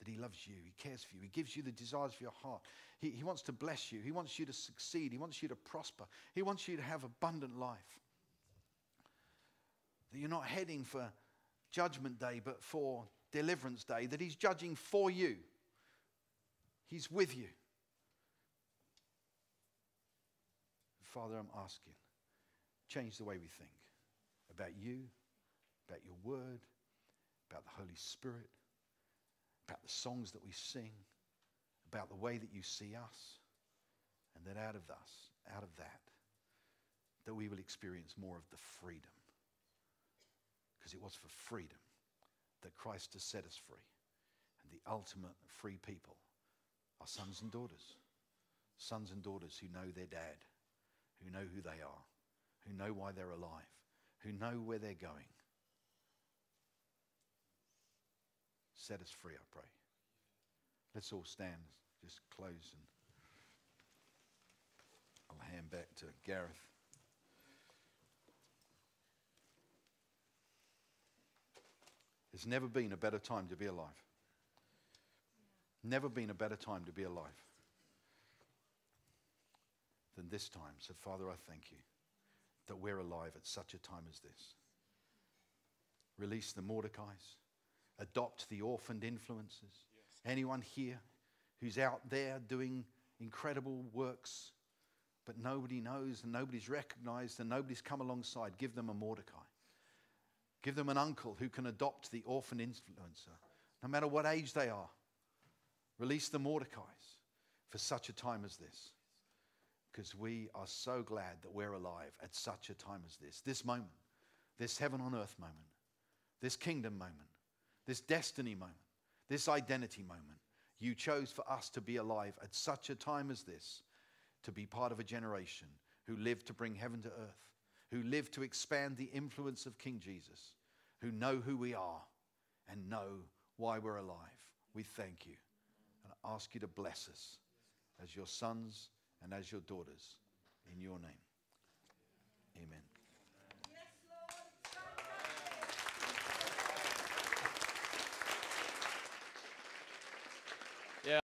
that He loves you, He cares for you, He gives you the desires of your heart. He, he wants to bless you, He wants you to succeed, He wants you to prosper, He wants you to have abundant life. That you're not heading for judgment day, but for deliverance day, that He's judging for you. He's with you. Father, I'm asking, change the way we think about you, about your word, about the Holy Spirit, about the songs that we sing, about the way that you see us, and that out of us, out of that, that we will experience more of the freedom. Because it was for freedom that Christ has set us free. And the ultimate free people are sons and daughters. Sons and daughters who know their dad, who know who they are, who know why they're alive, who know where they're going. Set us free, I pray. Let's all stand, just close, and I'll hand back to Gareth. There's never been a better time to be alive. Never been a better time to be alive than this time. So, Father, I thank you that we're alive at such a time as this. Release the Mordecais, adopt the orphaned influences. Yes. Anyone here who's out there doing incredible works, but nobody knows and nobody's recognized and nobody's come alongside, give them a Mordecai. Give them an uncle who can adopt the orphan influencer, no matter what age they are. Release the Mordecais for such a time as this. Because we are so glad that we're alive at such a time as this. This moment, this heaven on earth moment, this kingdom moment, this destiny moment, this identity moment. You chose for us to be alive at such a time as this, to be part of a generation who lived to bring heaven to earth who live to expand the influence of King Jesus, who know who we are and know why we're alive. We thank you and ask you to bless us as your sons and as your daughters in your name. Amen.